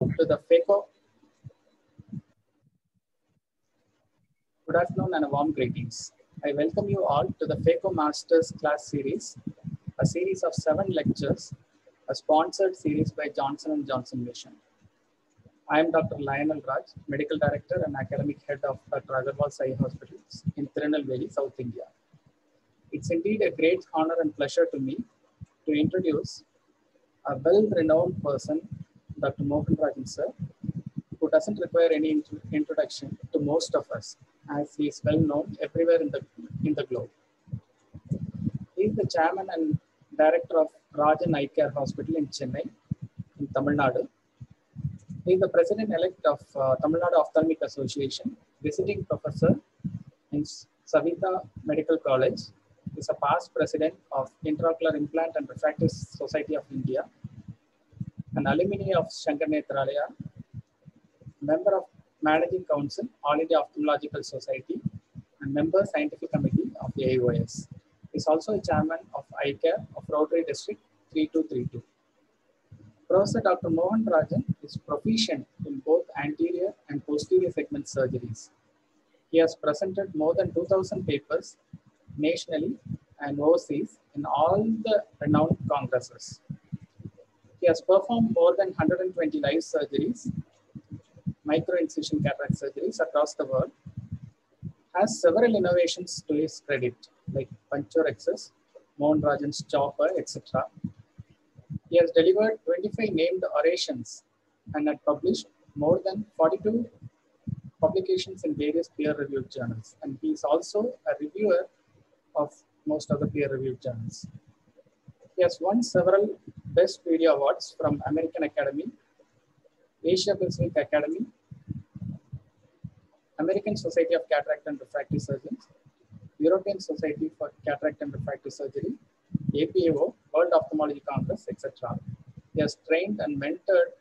to the Phaco. Good afternoon and warm greetings. I welcome you all to the Phaco Masters class series, a series of seven lectures, a sponsored series by Johnson & Johnson Vision. I am Dr. Lionel Raj, Medical Director and Academic Head of Dr. Agarwal's Eye Hospitals in Tirunelveli, South India. It's indeed a great honor and pleasure to me to introduce a well-renowned person, Dr. Mohan Rajan sir, who doesn't require any int introduction to most of us, as he is well known everywhere in the, in the globe. He is the chairman and director of Rajan Eye Care Hospital in Chennai, in Tamil Nadu. He is the president-elect of uh, Tamil Nadu Ophthalmic Association, visiting professor in Saveetha Medical College, is a past president of Intraocular Implant and Refractive Society of India, an alumni of Sankara Nethralaya, member of Managing Council, All India Ophthalmological Society, and member Scientific Committee of the AOS. He is also a chairman of Eye Care of Rotary District 3232. Professor Dr. Mohan Rajan is proficient in both anterior and posterior segment surgeries. He has presented more than 2000 papers nationally and overseas in all the renowned congresses. He has performed more than 120 live surgeries, microincision cataract surgeries across the world, has several innovations to his credit, like Puncture Access, Mohan Rajan's Chopper, etc. He has delivered 25 named orations and had published more than 42 publications in various peer-reviewed journals. And he is also a reviewer of most of the peer-reviewed journals. He has won several Best Video Awards from American Academy, Asia Pacific Academy, American Society of Cataract and Refractive Surgeons, European Society for Cataract and Refractive Surgery, APAO, World Ophthalmology Congress, etc. He has trained and mentored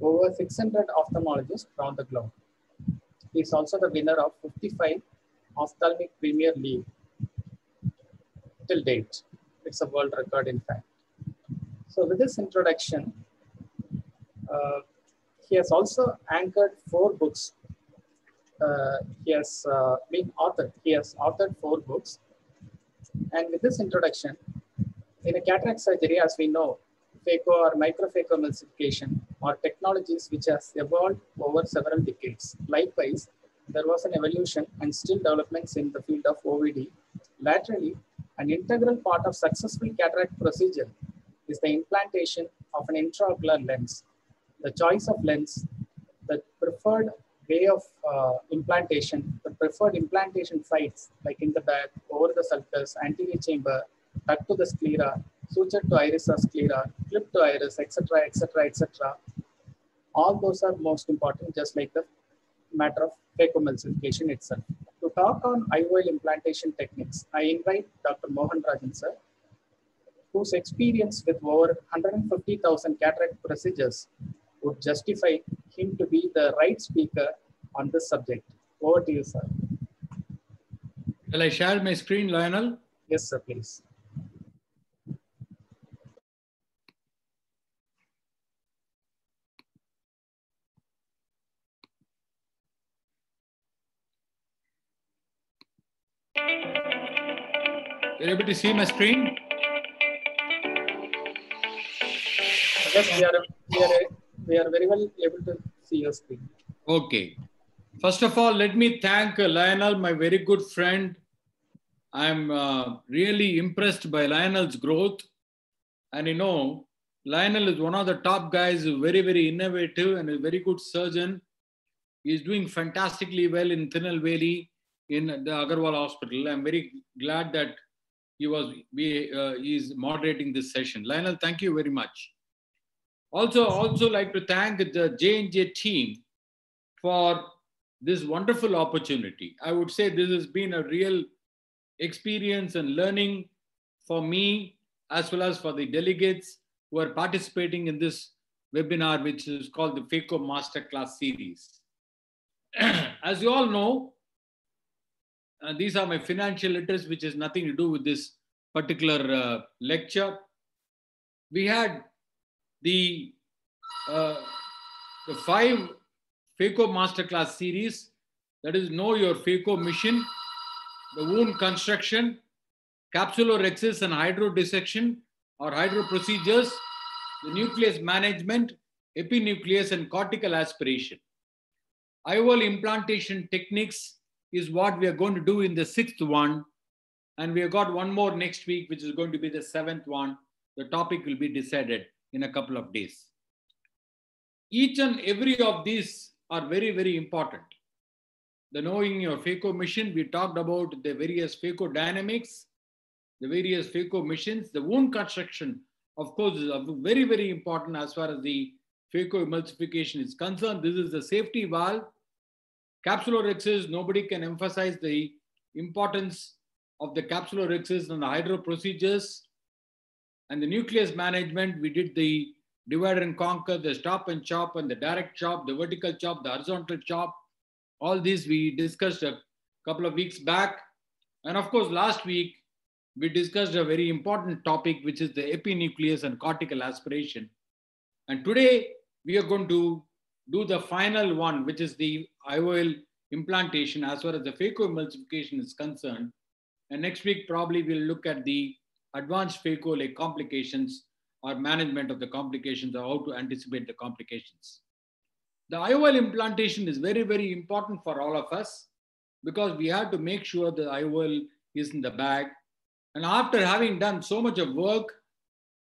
over 600 ophthalmologists around the globe. He is also the winner of 55 Ophthalmic Premier League till date. It's a world record, in fact. So with this introduction, uh, he has also anchored four books. Uh, he has uh, been authored. He has authored four books. And with this introduction, in a cataract surgery, as we know, phaco or microphacoemulsification are technologies which has evolved over several decades. Likewise, there was an evolution and still developments in the field of OVD. Laterally, an integral part of successful cataract procedure is the implantation of an intraocular lens. The choice of lens, the preferred way of uh, implantation, the preferred implantation sites like in the back, over the sulcus, anterior chamber, tuck to the sclera, suture to iris or sclera, clip to iris, etc., etc., etc. All those are most important, just like the matter of phacoemulsification itself. Talk on IOL implantation techniques, I invite Dr. Mohan Rajan sir, whose experience with over 150,000 cataract procedures would justify him to be the right speaker on this subject. Over to you, sir. Shall I share my screen, Lionel? Yes, sir, please. You're able to see my screen? Yes, we are, we are, we are very well able to see your screen. Okay. First of all, let me thank Lionel, my very good friend. I'm uh, really impressed by Lionel's growth. And you know, Lionel is one of the top guys, very, very innovative and a very good surgeon. He's doing fantastically well in Tirunelveli in the Agarwal Hospital. I'm very glad that he was we uh, is moderating this session. Lionel, thank you very much. Also, also like to thank the J&J team for this wonderful opportunity. I would say this has been a real experience and learning for me as well as for the delegates who are participating in this webinar, which is called the Phaco Masterclass Series. as you all know, uh, these are my financial letters, which has nothing to do with this particular uh, lecture. We had the uh, the five phaco masterclass series that is know your phaco mission the wound construction capsulorhexis and hydrodissection or hydro procedures the nucleus management epinucleus and cortical aspiration IOL implantation techniques is what we are going to do in the sixth one. And we have got one more next week, which is going to be the seventh one. The topic will be decided in a couple of days. Each and every of these are very, very important. The knowing your phaco mission, we talked about the various phaco dynamics, the various phaco missions. The wound construction, of course, is very, very important as far as the phaco emulsification is concerned. This is the safety valve Capsulorhexis, nobody can emphasize the importance of the capsulorhexis and the hydro procedures. And the nucleus management, we did the divide and conquer, the stop and chop, and the direct chop, the vertical chop, the horizontal chop. All these we discussed a couple of weeks back. And of course, last week, we discussed a very important topic, which is the epinucleus and cortical aspiration. And today, we are going to do the final one, which is the IOL implantation as far as the phacoemulsification is concerned. And next week, probably we'll look at the advanced phaco like complications or management of the complications or how to anticipate the complications. The IOL implantation is very, very important for all of us because we have to make sure the IOL is in the bag. And after having done so much of work,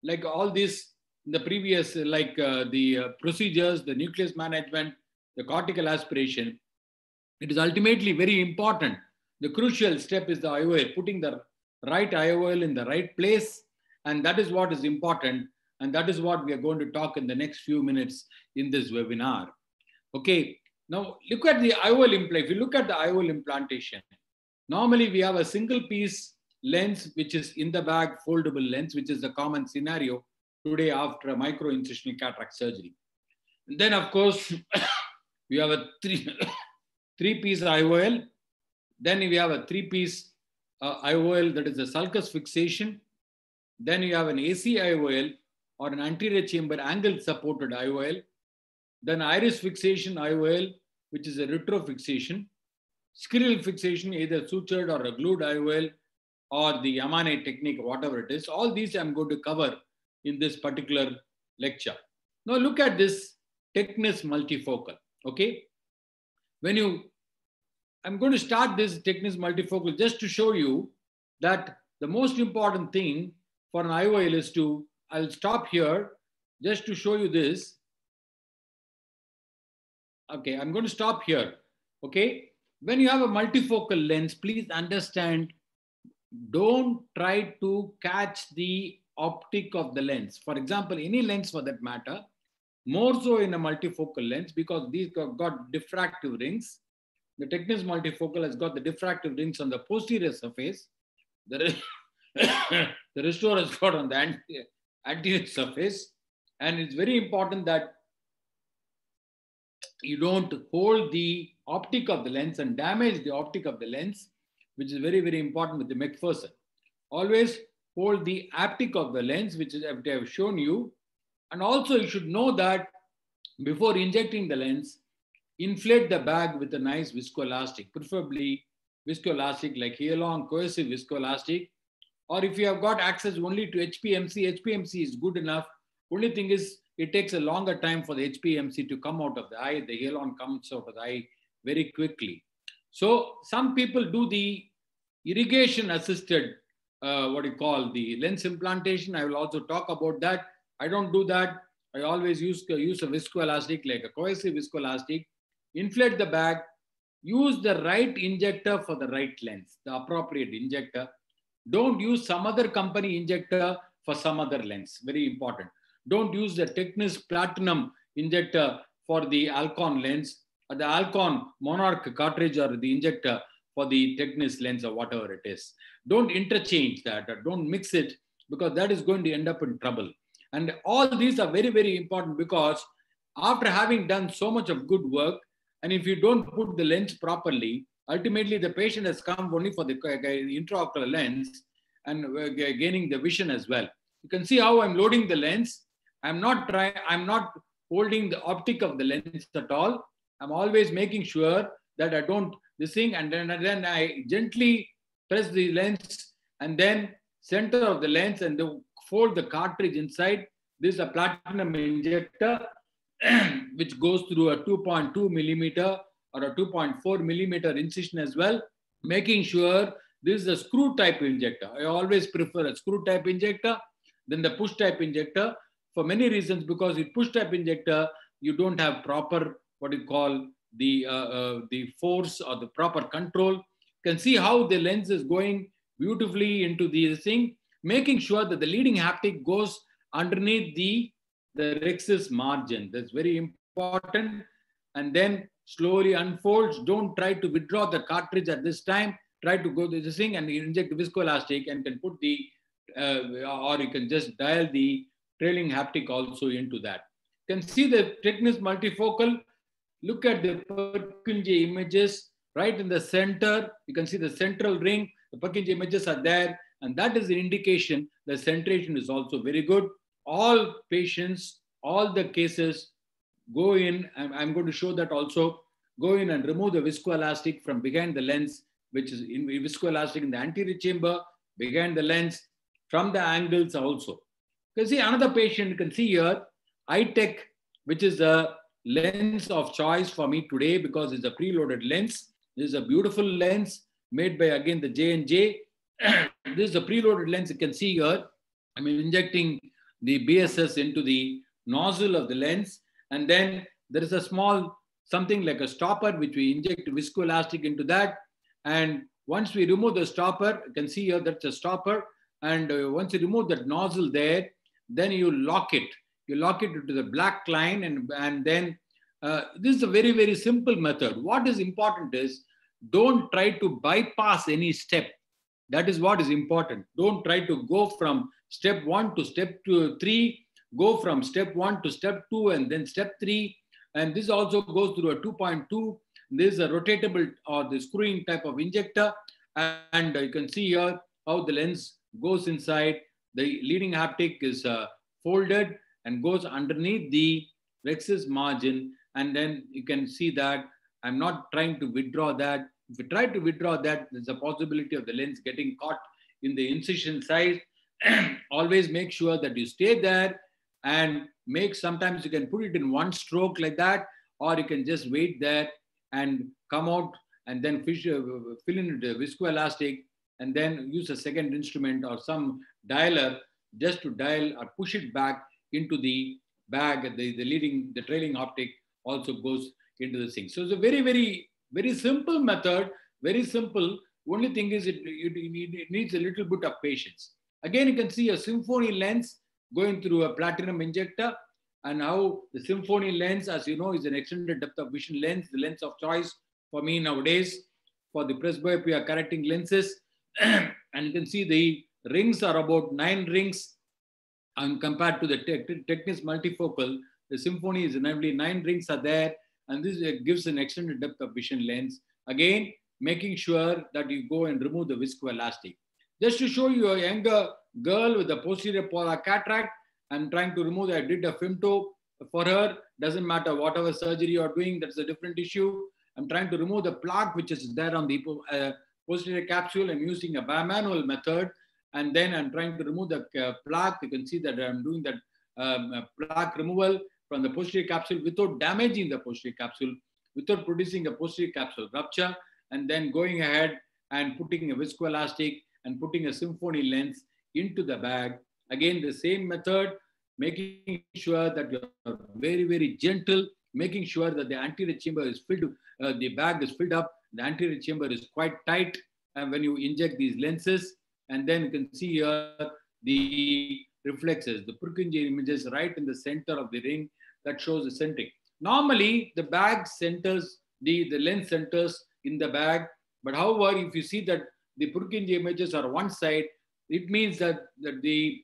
like all these the previous, like uh, the uh, procedures, the nucleus management, the cortical aspiration, it is ultimately very important. The crucial step is the IOL, putting the right IOL in the right place. And that is what is important. And that is what we are going to talk in the next few minutes in this webinar. Okay, now look at the IOL implant. If you look at the IOL implantation, normally we have a single piece lens, which is in the bag, foldable lens, which is the common scenario today after a micro-incisional cataract surgery. And then, of course, we have a three, three-piece IOL. Then we have a three-piece uh, IOL that is a sulcus fixation. Then you have an AC IOL or an anterior chamber angle supported IOL. Then iris fixation IOL, which is a retrofixation. Scleral fixation, either sutured or a glued IOL or the Yamane technique, whatever it is. All these I'm going to cover in this particular lecture. Now look at this Tecnis multifocal, okay? When you, I'm going to start this Tecnis multifocal just to show you that the most important thing for an IOL is to, I'll stop here just to show you this. Okay, I'm going to stop here, okay? When you have a multifocal lens, please understand, don't try to catch the optic of the lens. For example, any lens for that matter, more so in a multifocal lens because these got, got diffractive rings. The Tecnis multifocal has got the diffractive rings on the posterior surface. The, the ReSTOR has got on the anterior surface. And it's very important that you don't hold the optic of the lens and damage the optic of the lens, which is very, very important with the McPherson. Always hold the haptic of the lens, which is I have shown you. And also you should know that before injecting the lens, inflate the bag with a nice viscoelastic, preferably viscoelastic like Healon cohesive viscoelastic. Or if you have got access only to HPMC, HPMC is good enough. Only thing is it takes a longer time for the HPMC to come out of the eye. The Healon comes out of the eye very quickly. So some people do the irrigation assisted uh, what you call the lens implantation. I will also talk about that. I don't do that. I always use, uh, use a viscoelastic like a cohesive viscoelastic. Inflate the bag. Use the right injector for the right lens, the appropriate injector. Don't use some other company injector for some other lens. Very important. Don't use the Tecnis Platinum injector for the Alcon lens, or the Alcon Monarch cartridge or the injector for the Tecnis lens or whatever it is. Don't interchange that, don't mix it because that is going to end up in trouble. And all these are very, very important because after having done so much of good work, and if you don't put the lens properly, ultimately the patient has come only for the uh, uh, intraocular lens and uh, gaining the vision as well. You can see how I'm loading the lens. I'm not trying, I'm not holding the optic of the lens at all. I'm always making sure that I don't this thing and then, and then I gently press the lens and then center of the lens and the, fold the cartridge inside. This is a platinum injector which goes through a 2.2 millimeter or a 2.4 millimeter incision as well, making sure this is a screw type injector. I always prefer a screw type injector than the push type injector for many reasons because with push type injector, you don't have proper what you call the, uh, uh, the force or the proper control. You can see how the lens is going beautifully into the thing, making sure that the leading haptic goes underneath the, the rhexis margin. That's very important. And then slowly unfolds. Don't try to withdraw the cartridge at this time. Try to go to this thing and inject the viscoelastic and can put the, uh, or you can just dial the trailing haptic also into that. You can see the Tecnis multifocal. Look at the Purkinje images right in the center. You can see the central ring. The Purkinje images are there. And that is the indication the centration is also very good. All patients, all the cases go in, I'm going to show that also, go in and remove the viscoelastic from behind the lens, which is in viscoelastic in the anterior chamber, behind the lens, from the angles also. You can see another patient, you can see here, iTec, which is a lens of choice for me today because it's a preloaded lens. This is a beautiful lens made by, again, the J&J. this is a preloaded lens you can see here. I'm injecting the BSS into the nozzle of the lens. And then there is a small, something like a stopper, which we inject viscoelastic into that. And once we remove the stopper, you can see here that's a stopper. And uh, once you remove that nozzle there, then you lock it. You lock it to the black line and, and then uh, this is a very, very simple method. What is important is don't try to bypass any step. That is what is important. Don't try to go from step one to step two, three, go from step one to step two and then step three. And this also goes through a 2.2. This is a rotatable or the screwing type of injector. And you can see here how the lens goes inside the leading haptic is uh, folded and goes underneath the rhexis margin. And then you can see that I'm not trying to withdraw that. If you try to withdraw that, there's a possibility of the lens getting caught in the incision side. Always make sure that you stay there and make, sometimes you can put it in one stroke like that, or you can just wait there and come out and then fish, uh, fill in the viscoelastic and then use a second instrument or some dialer just to dial or push it back into the bag. The, the leading, the trailing optic also goes into the sink. So it's a very, very, very simple method, very simple. Only thing is it, it, it needs a little bit of patience. Again, you can see a symphony lens going through a platinum injector and how the symphony lens, as you know, is an extended depth of vision lens, the lens of choice for me nowadays for the presbyopia correcting lenses. and you can see the rings are about nine rings and compared to the Tecnis multifocal, the Symphony is only nine rings are there and this gives an extended depth of vision lens. Again, making sure that you go and remove the viscoelastic. Just to show you a younger girl with a posterior polar cataract, I'm trying to remove, I did a femto for her, doesn't matter whatever surgery you're doing, that's a different issue. I'm trying to remove the plaque which is there on the uh, posterior capsule. I'm using a bimanual method and then I'm trying to remove the uh, plaque. You can see that I'm doing that um, uh, plaque removal from the posterior capsule without damaging the posterior capsule, without producing a posterior capsule rupture, and then going ahead and putting a viscoelastic and putting a symphony lens into the bag. Again, the same method, making sure that you're very, very gentle, making sure that the anterior chamber is filled, uh, the bag is filled up, the anterior chamber is quite tight, and when you inject these lenses, and then you can see here the reflexes, the Purkinje images right in the center of the ring that shows the centering. Normally, the bag centers, the, the lens centers in the bag. But however, if you see that the Purkinje images are one side, it means that, that the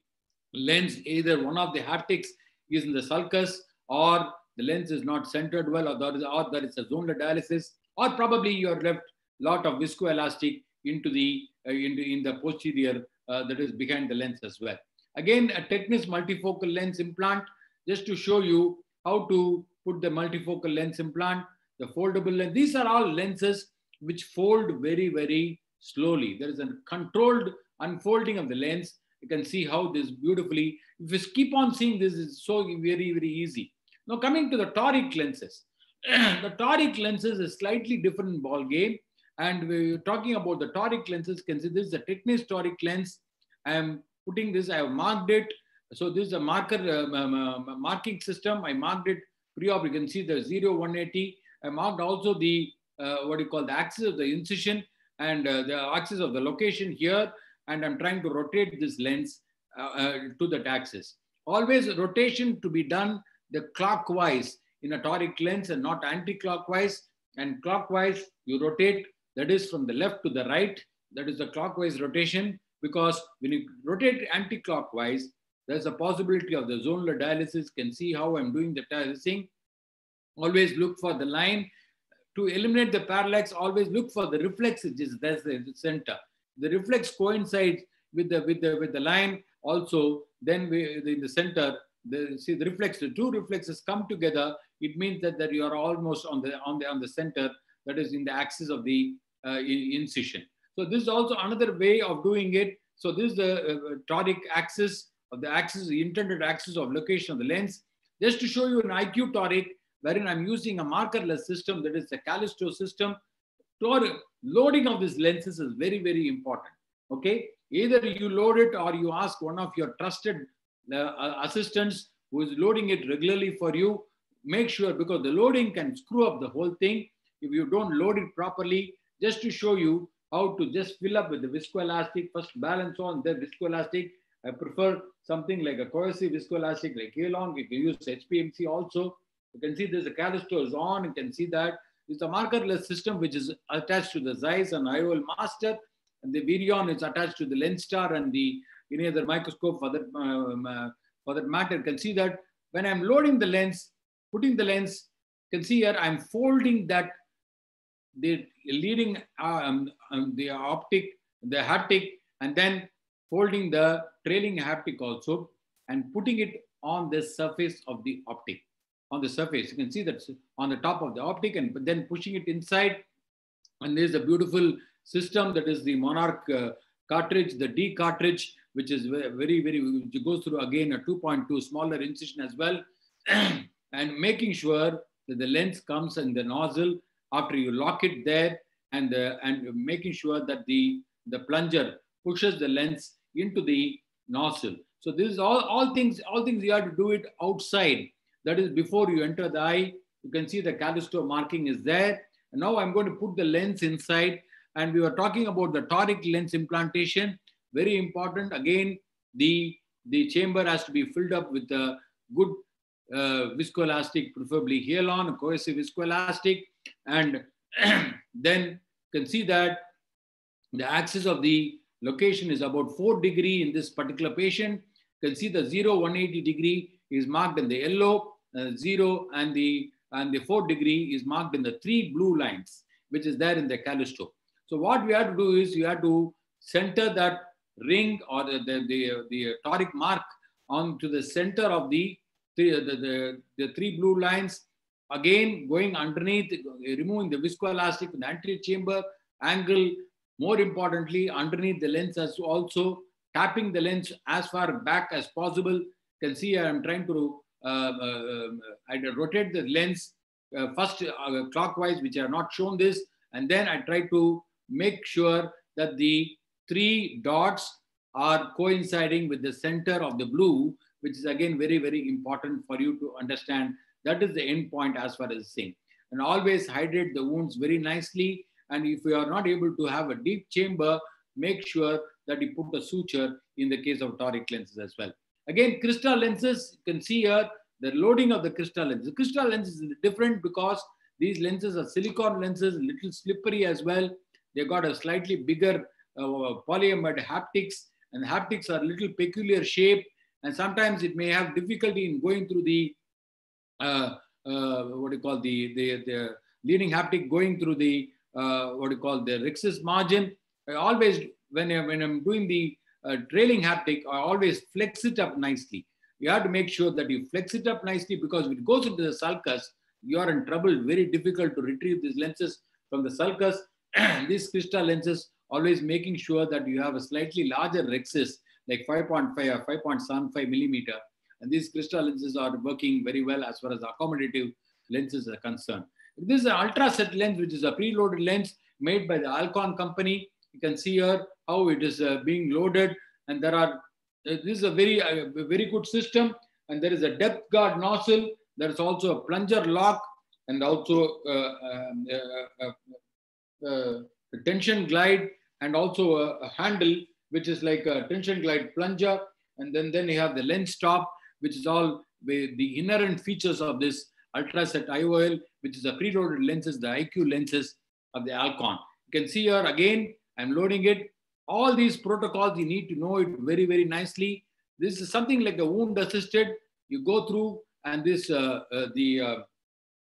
lens, either one of the haptics is in the sulcus or the lens is not centered well or there is, or there is a zonal dialysis or probably you are left lot of viscoelastic into the uh, in, the, in the posterior uh, that is behind the lens as well. Again, a Tecnis multifocal lens implant, just to show you how to put the multifocal lens implant, the foldable lens. These are all lenses which fold very, very slowly. There is a controlled unfolding of the lens. You can see how this beautifully, if you keep on seeing this, is so very, very easy. Now coming to the toric lenses. the toric lenses is slightly different ball game. And we're talking about the toric lenses. Can see this is a Tecnis toric lens. I am putting this, I have marked it. So this is a marker um, um, um, marking system. I marked it pre-op. You can see the 0, 180. I marked also the, uh, what you call the axis of the incision and uh, the axis of the location here. And I'm trying to rotate this lens uh, uh to that axis. Always rotation to be done the clockwise in a toric lens and not anti-clockwise. And clockwise, you rotate, that is from the left to the right. That is the clockwise rotation because when you rotate anti-clockwise, there's a possibility of the zonal dialysis. Can see how I'm doing the dialysing. Always look for the line. To eliminate the parallax, always look for the reflex, which is that's the center. The reflex coincides with the with the with the line. Also, then we, in the center, the see the reflex, the two reflexes come together. It means that, that you are almost on the on the on the center, that is in the axis of the uh, incision. So this is also another way of doing it. So this is the uh, toric axis of the axis, the intended axis of location of the lens. Just to show you an IQ toric, wherein I'm using a markerless system, that is the Callisto system. Toric, loading of these lenses is very, very important. Okay, either you load it or you ask one of your trusted uh, assistants who is loading it regularly for you. Make sure because the loading can screw up the whole thing if you don't load it properly. Just to show you how to just fill up with the viscoelastic, first balance on the viscoelastic. I prefer something like a cohesive viscoelastic like K-Long. You can use HPMC also. You can see there's a Callisto is on. You can see that it's a markerless system which is attached to the Zeiss and IOL master. And the Verion is attached to the Lenstar and the any other microscope for that, um, uh, for that matter. You can see that when I'm loading the lens, putting the lens, you can see here I'm folding that the leading um, um, the optic, the haptic, and then folding the trailing haptic also and putting it on the surface of the optic. On the surface, you can see that on the top of the optic and then pushing it inside. And there's a beautiful system that is the Monarch uh, cartridge, the D cartridge, which is very, very, which goes through again a 2.2 smaller incision as well. and making sure that the lens comes in the nozzle after you lock it there and, the, and making sure that the, the plunger pushes the lens into the nozzle. So this is all, all things, all things you have to do it outside. That is before you enter the eye. You can see the Callisto marking is there. And now I'm going to put the lens inside. And we were talking about the toric lens implantation. Very important. Again, the, the chamber has to be filled up with a good uh, viscoelastic, preferably Healon, cohesive viscoelastic. And then you can see that the axis of the location is about 4 degree in this particular patient. You can see the 0, 180 degree is marked in the yellow, uh, 0 and the, and the 4 degree is marked in the three blue lines, which is there in the Callisto. So what we have to do is you have to center that ring or the, the, the, the toric mark onto the center of the, the, the, the, three blue lines. Again, going underneath, removing the viscoelastic in the anterior chamber, angle more importantly, underneath the lens as also tapping the lens as far back as possible. You can see I'm trying to uh, uh, I rotate the lens uh, first uh, clockwise, which I have not shown this, and then I try to make sure that the three dots are coinciding with the center of the blue, which is again very, very important for you to understand. That is the end point as far as saying. And always hydrate the wounds very nicely and if you are not able to have a deep chamber, make sure that you put a suture in the case of toric lenses as well. Again, crystal lenses, you can see here the loading of the crystal lenses. The crystal lenses is different because these lenses are silicon lenses, little slippery as well. They got a slightly bigger uh, polyimide haptics, and haptics are little peculiar shape, and sometimes it may have difficulty in going through the uh, uh, what do you call the, the the leading haptic going through the uh, what do you call the rhexis margin. I always, when, I, when I'm doing the uh, trailing haptic, I always flex it up nicely. you have to make sure that you flex it up nicely because if it goes into the sulcus, you are in trouble. Very difficult to retrieve these lenses from the sulcus. these crystal lenses, always making sure that you have a slightly larger rhexis, like 5.5 or 5.75 millimeter. And these crystal lenses are working very well as far as accommodative lenses are concerned. This is an UltraSert lens, which is a preloaded lens made by the Alcon company. You can see here how it is uh, being loaded. And there are, uh, this is a very, uh, very good system. And there is a depth guard nozzle. There is also a plunger lock and also uh, um, uh, uh, tension glide and also a, a, handle, which is like a tension glide plunger. And then, then you have the lens stop, which is all the inherent features of this UltraSert IOL, which is the preloaded lenses, the IQ lenses of the Alcon. You can see here again, I'm loading it. All these protocols, you need to know it very, very nicely. This is something like a wound assisted. You go through and this, uh, uh, the, uh,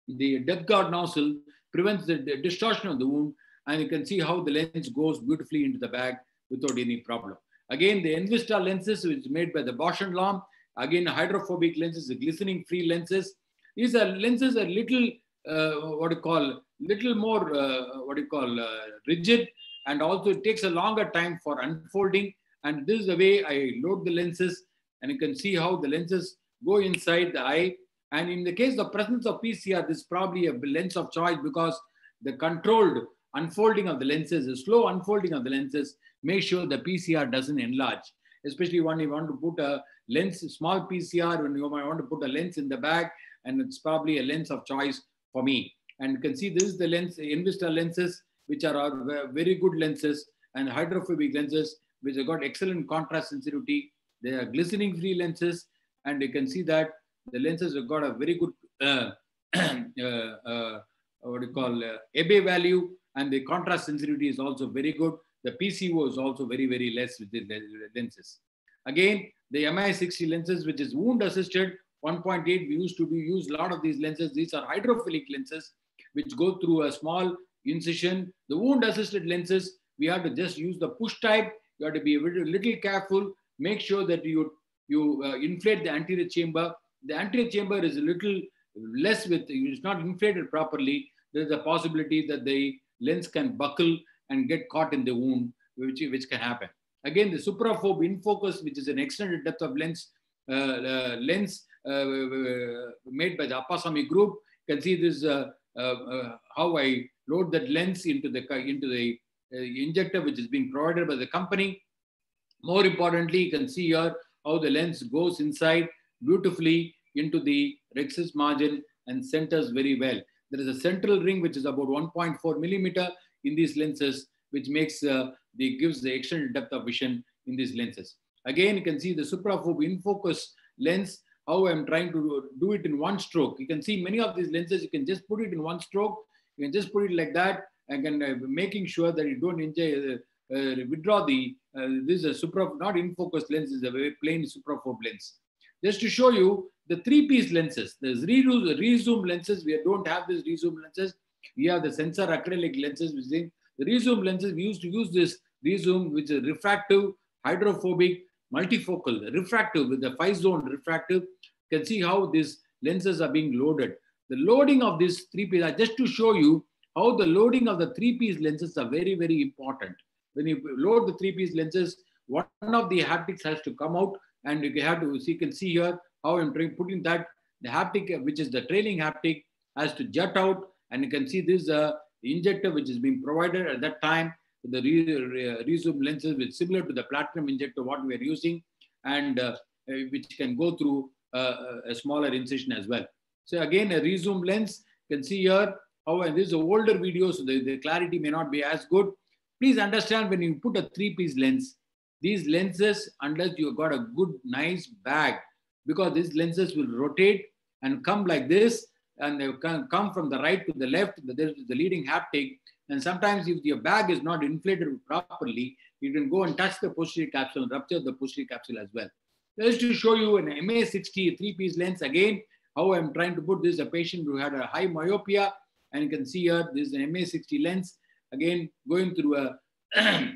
the depth guard nozzle prevents the, the distortion of the wound. And you can see how the lens goes beautifully into the bag without any problem. Again, the Envista lenses, which is made by the Bausch and Lomb. Again, hydrophobic lenses, the glistening free lenses. These are lenses are little, uh, what you call, little more, uh, what you call, uh, rigid. And also it takes a longer time for unfolding. And this is the way I load the lenses. And you can see how the lenses go inside the eye. And in the case of presence of PCR, this is probably a lens of choice because the controlled unfolding of the lenses, the slow unfolding of the lenses, make sure the PCR doesn't enlarge. Especially when you want to put a lens, small PCR, when you want to put a lens in the bag, and it's probably a lens of choice for me. And you can see this is the lens, Envista lenses, which are very good lenses, and hydrophobic lenses, which have got excellent contrast sensitivity. They are glistening free lenses, and you can see that the lenses have got a very good, uh, uh, uh, what do you call, uh, value, and the contrast sensitivity is also very good. The PCO is also very, very less with the lenses. Again, the MI60 lenses, which is wound assisted, 1.8, we used to do, use a lot of these lenses. These are hydrophilic lenses, which go through a small incision. The wound assisted lenses, we have to just use the push type. You have to be a little, little careful. Make sure that you, you uh, inflate the anterior chamber. The anterior chamber is a little less with, it's not inflated properly. There's a possibility that the lens can buckle and get caught in the wound, which, which can happen. Again, the Supraphob Infocus, which is an extended depth of lens, uh, uh, lens uh, made by the Appasamy group. You can see this, uh, uh, how I load that lens into the, into the injector, which is being provided by the company. More importantly, you can see here how the lens goes inside beautifully into the rhexis margin and centers very well. There is a central ring which is about 1.4 millimeter in these lenses, which makes uh, the gives the extended depth of vision in these lenses. Again, you can see the Supraphob Infocus lens, how I'm trying to do it in one stroke. You can see many of these lenses, you can just put it in one stroke. You can just put it like that and can uh, making sure that you don't enjoy, uh, uh, withdraw the, uh, this is a supra, not in focus lens, is a very plain Supraphob lens. Just to show you the three-piece lenses, there's rezoom lenses, we don't have these rezoom lenses. We have the Sensar acrylic lenses, which is rezoom lenses, we used to use this rezoom, which is refractive, hydrophobic, multifocal, refractive with the five zone refractive. You can see how these lenses are being loaded. The loading of these three piece, just to show you how the loading of the three piece lenses are very, very important. When you load the three piece lenses, one of the haptics has to come out and you have to, you can see here how I'm putting that, the haptic, which is the trailing haptic, has to jut out. And you can see this uh, injector, which is being provided at that time, the re, re, rezoom lenses, which similar to the platinum injector, what we are using, and uh, which can go through uh, a smaller incision as well. So again, a rezoom lens, you can see here, how and this is an older video, so the, the clarity may not be as good. Please understand when you put a three-piece lens, these lenses, unless you've got a good, nice bag, because these lenses will rotate and come like this, and they come from the right to the left, there's the leading haptic. And sometimes if your bag is not inflated properly, you can go and touch the posterior capsule and rupture the posterior capsule as well. Just to show you an MA60 three-piece lens again, how I'm trying to put this, a patient who had a high myopia, and you can see here, this is an MA60 lens, again, going through a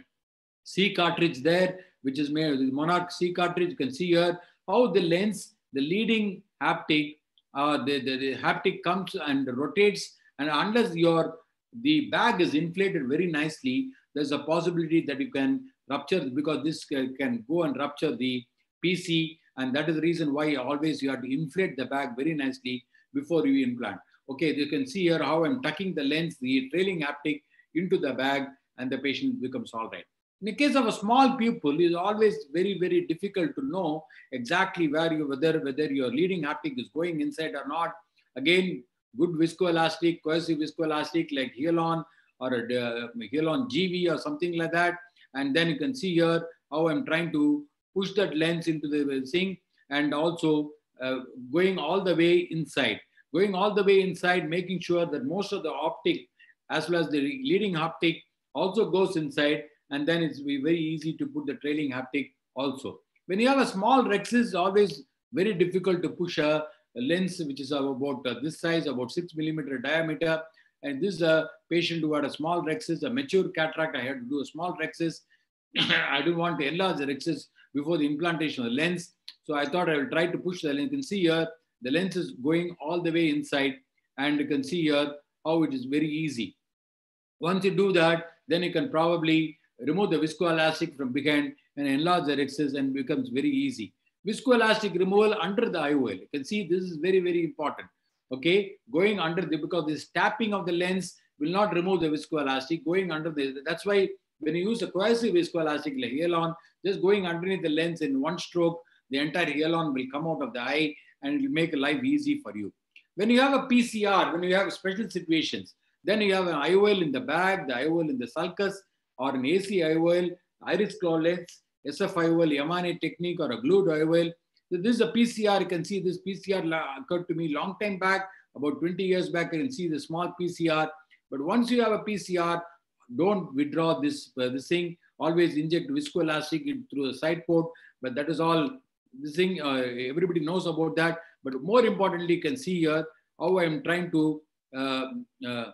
C cartridge there, which is made with Monarch C cartridge. You can see here how the lens the leading haptic, uh, the, the, the haptic comes and rotates, and unless your the bag is inflated very nicely, there's a possibility that you can rupture because this can go and rupture the PC, and that is the reason why always you have to inflate the bag very nicely before you implant. Okay, you can see here how I'm tucking the lens, the trailing haptic into the bag, and the patient becomes all right. In the case of a small pupil, it's always very, very difficult to know exactly where you, whether, whether your leading haptic is going inside or not. Again, good viscoelastic, cohesive viscoelastic like Healon or a uh, Healon GV or something like that. And then you can see here how I'm trying to push that lens into the sink and also uh, going all the way inside. Going all the way inside, making sure that most of the optic as well as the leading haptic also goes inside and then it's very easy to put the trailing haptic also. When you have a small rhexis, it's always very difficult to push a, lens which is about uh, this size, about six millimeter diameter. And this is a patient who had a small rhexis, a mature cataract. I had to do a small rhexis. I didn't want to enlarge the rhexis before the implantation of the lens. So I thought I will try to push the lens. You can see here, the lens is going all the way inside. And you can see here how it is very easy. Once you do that, then you can probably remove the viscoelastic from behind and enlarge the rhexis and becomes very easy. Viscoelastic removal under the IOL. You can see this is very, very important. Okay, going under the, because this tapping of the lens will not remove the viscoelastic, going under the, that's why when you use a cohesive viscoelastic like Healon, just going underneath the lens in one stroke, the entire Healon will come out of the eye and it will make life easy for you. When you have a PCR, when you have special situations, then you have an IOL in the bag, the IOL in the sulcus, or an AC IOL, iris claw lens, SF Yamane technique, or a glued IOL. So this is a PCR. You can see this PCR occurred to me long time back, about 20 years back. You can see the small PCR. But once you have a PCR, don't withdraw this, uh, this thing. Always inject viscoelastic through the side port. But that is all. This thing, uh, everybody knows about that. But more importantly, you can see here how I am trying to, uh, uh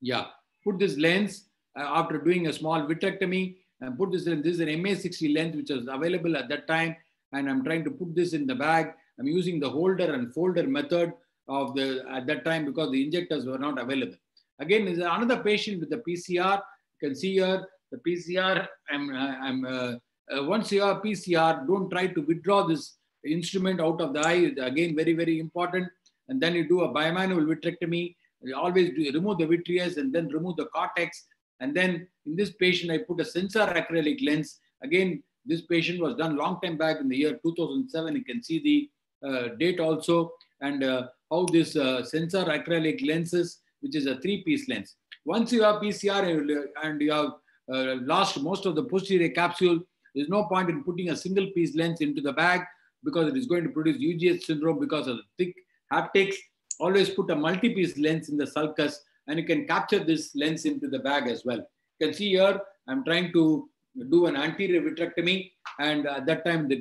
yeah, put this lens after doing a small vitrectomy and put this in. This is an MA60 lens which was available at that time. And I'm trying to put this in the bag. I'm using the holder and folder method of the at that time because the injectors were not available. Again, is another patient with the PCR. You can see here the PCR. I'm, I'm uh, uh, once you have PCR, don't try to withdraw this instrument out of the eye. Again, very very important. And then you do a bimanual vitrectomy. You always do, remove the vitreous and then remove the cortex and then in this patient, I put a Sensar acrylic lens. Again, this patient was done long time back in the year 2007. You can see the uh, date also and uh, how this uh, Sensar acrylic lenses, which is a three-piece lens. Once you have PCR and you have uh, lost most of the posterior capsule, there's no point in putting a single piece lens into the bag because it is going to produce UGH syndrome because of the thick haptics. Always put a multi-piece lens in the sulcus and you can capture this lens into the bag as well. You can see here, I'm trying to do an anterior vitrectomy and at that time the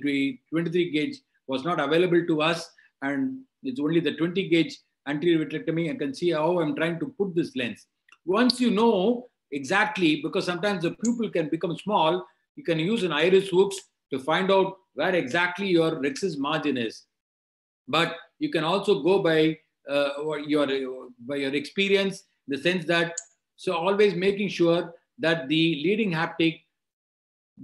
23 gauge was not available to us and it's only the 20 gauge anterior vitrectomy. I can see how I'm trying to put this lens. Once you know exactly, because sometimes the pupil can become small, you can use an iris hooks to find out where exactly your rhexis margin is. But you can also go by uh, your by your experience the sense that, so always making sure that the leading haptic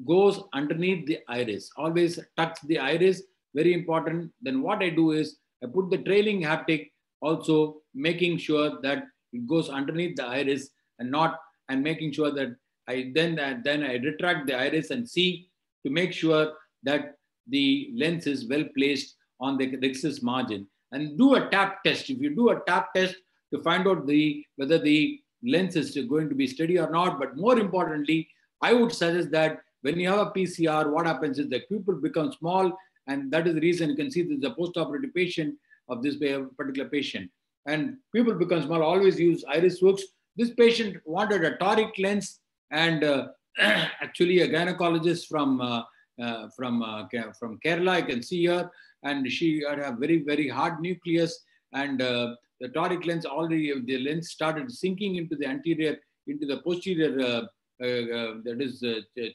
goes underneath the iris, always touch the iris, very important. Then what I do is I put the trailing haptic also making sure that it goes underneath the iris and not, and making sure that I then, then I retract the iris and see to make sure that the lens is well placed on the rhexis margin and do a tap test. If you do a tap test, to find out the whether the lens is going to be steady or not. But more importantly, I would suggest that when you have a PCR, what happens is the pupil becomes small, and that is the reason you can see this is a post-operative patient of this particular patient. And pupil becomes small, always use iris hooks. This patient wanted a toric lens, and uh, actually a gynecologist from uh, uh, from uh, from Kerala, you can see here, and she had a very very hard nucleus, and uh, the toric lens already, the lens started sinking into the anterior, into the posterior, uh, uh, uh that is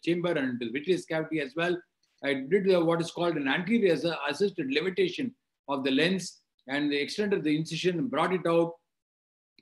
chamber and the vitreous cavity as well. I did what is called an anterior assisted levitation of the lens and they extended the incision brought it out.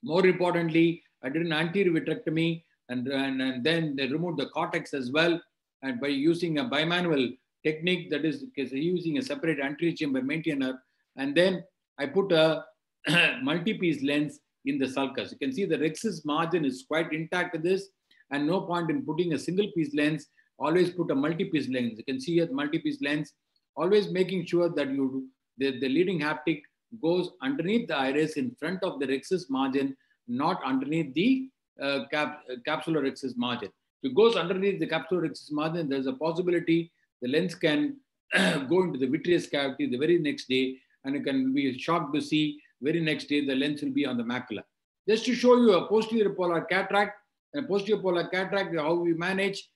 More importantly, I did an anterior vitrectomy and, and, and then they removed the cortex as well. And by using a bimanual technique, that is using a separate anterior chamber maintainer. And then I put a multi-piece lens in the sulcus. You can see the rhexis margin is quite intact with this and no point in putting a single piece lens. Always put a multi-piece lens. You can see here multi-piece lens. Always making sure that you the, the leading haptic goes underneath the iris in front of the rhexis margin, not underneath the uh, cap, uh, capsular rhexis margin. If it goes underneath the capsular rhexis margin, there's a possibility the lens can go into the vitreous cavity the very next day, and you can be shocked to see very next day the lens will be on the macula. Just to show you a posterior polar cataract, and posterior polar cataract, how we manage,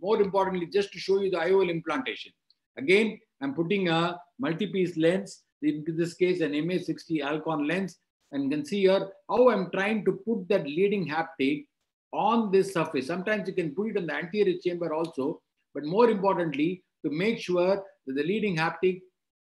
more importantly, just to show you the IOL implantation. Again, I'm putting a multi-piece lens, in this case an MA60 Alcon lens, and you can see here how I'm trying to put that leading haptic on this surface. Sometimes you can put it in the anterior chamber also, but more importantly, to make sure that the leading haptic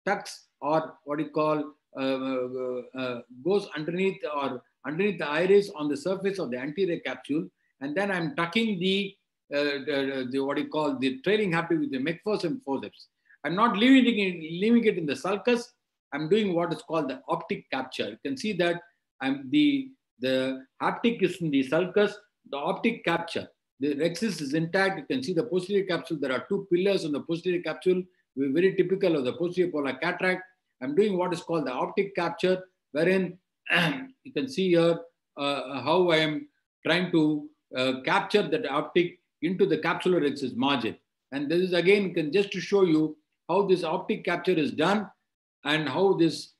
tucks or what you call Uh, uh, uh, goes underneath or underneath the iris on the surface of the anterior capsule. And then I'm tucking the, the, the, what you call the trailing haptic with the McPherson forceps. I'm not leaving it, leaving it in the sulcus. I'm doing what is called the optic capture. You can see that I'm the, the haptic is in the sulcus, the optic capture. The rhexis is intact. You can see the posterior capsule. There are two pillars on the posterior capsule, very typical of the posterior polar cataract. I'm doing what is called the optic capture, wherein you can see here uh, how I am trying to uh, capture that optic into the capsular rhexis margin. And this is again can just to show you how this optic capture is done and how this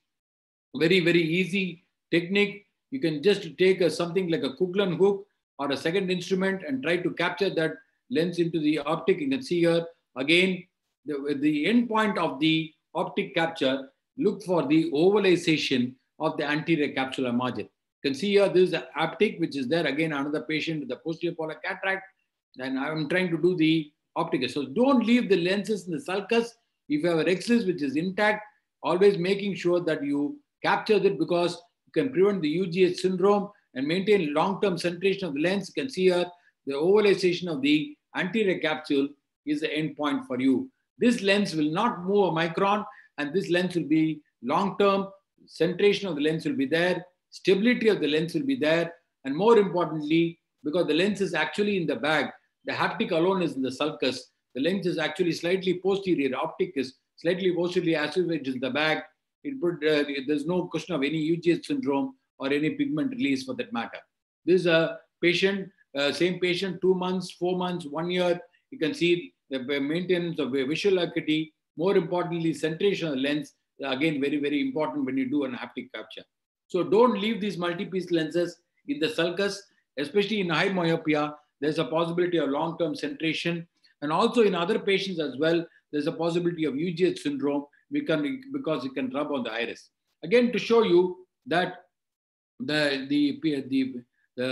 very, very easy technique, you can just take a, something like a Kuglen hook or a second instrument and try to capture that lens into the optic. You can see here again, the, the end point of the optic capture, look for the ovalization of the anterior capsular margin. You can see here, this is the optic, which is there again, another patient with a posterior polar cataract. And I'm trying to do the optic. So don't leave the lenses in the sulcus. If you have a rhexis which is intact, always making sure that you capture it because you can prevent the UGH syndrome and maintain long-term centration of the lens. You can see here the ovalization of the anterior capsule is the end point for you. This lens will not move a micron and this lens will be long-term, centration of the lens will be there, stability of the lens will be there, and more importantly, because the lens is actually in the bag, the haptic alone is in the sulcus, the lens is actually slightly posterior, optic is slightly posteriorly associated in the bag. It would, uh, there's no question of any UGH syndrome or any pigment release for that matter. This is a patient, uh, same patient, two months, four months, one year. You can see the maintenance of visual acuity. More importantly, centration of the lens. Again, very, very important when you do an haptic capture. So don't leave these multi-piece lenses in the sulcus, especially in high myopia. There's a possibility of long-term centration. And also in other patients as well, there's a possibility of UGH syndrome because it can rub on the iris. Again, to show you that the, the, the, the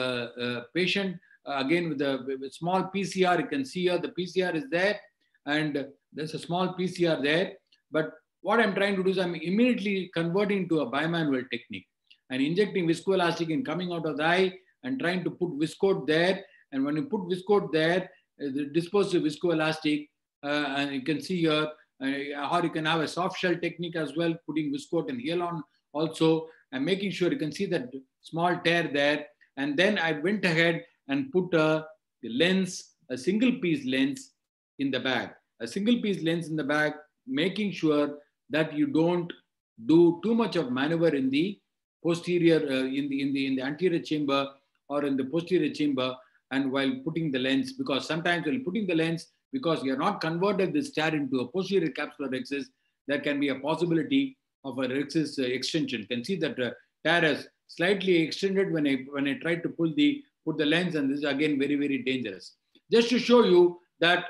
uh, patient, uh, again with with small PCR, you can see here the PCR is there and there's a small PCR there. But what I'm trying to do is I'm immediately converting to a bimanual technique and injecting viscoelastic and coming out of the eye and trying to put viscoat there. And when you put viscoat there, uh, the dispersive viscoelastic, uh, and you can see here, uh, or you can have a soft shell technique as well, putting viscoat and hyaluron also, and making sure you can see that small tear there. And then I went ahead and put a lens, a single piece lens in the bag, a single piece lens in the back, making sure that you don't do too much of maneuver in the posterior, uh, in, the, in, the, in the anterior chamber or in the posterior chamber and while putting the lens, because sometimes while putting the lens, because you are not converted this tear into a posterior capsular rhexis, there can be a possibility of a rhexis uh, extension. You can see that uh, tear has slightly extended when I, when I tried to pull the, put the lens and this is again very, very dangerous. Just to show you that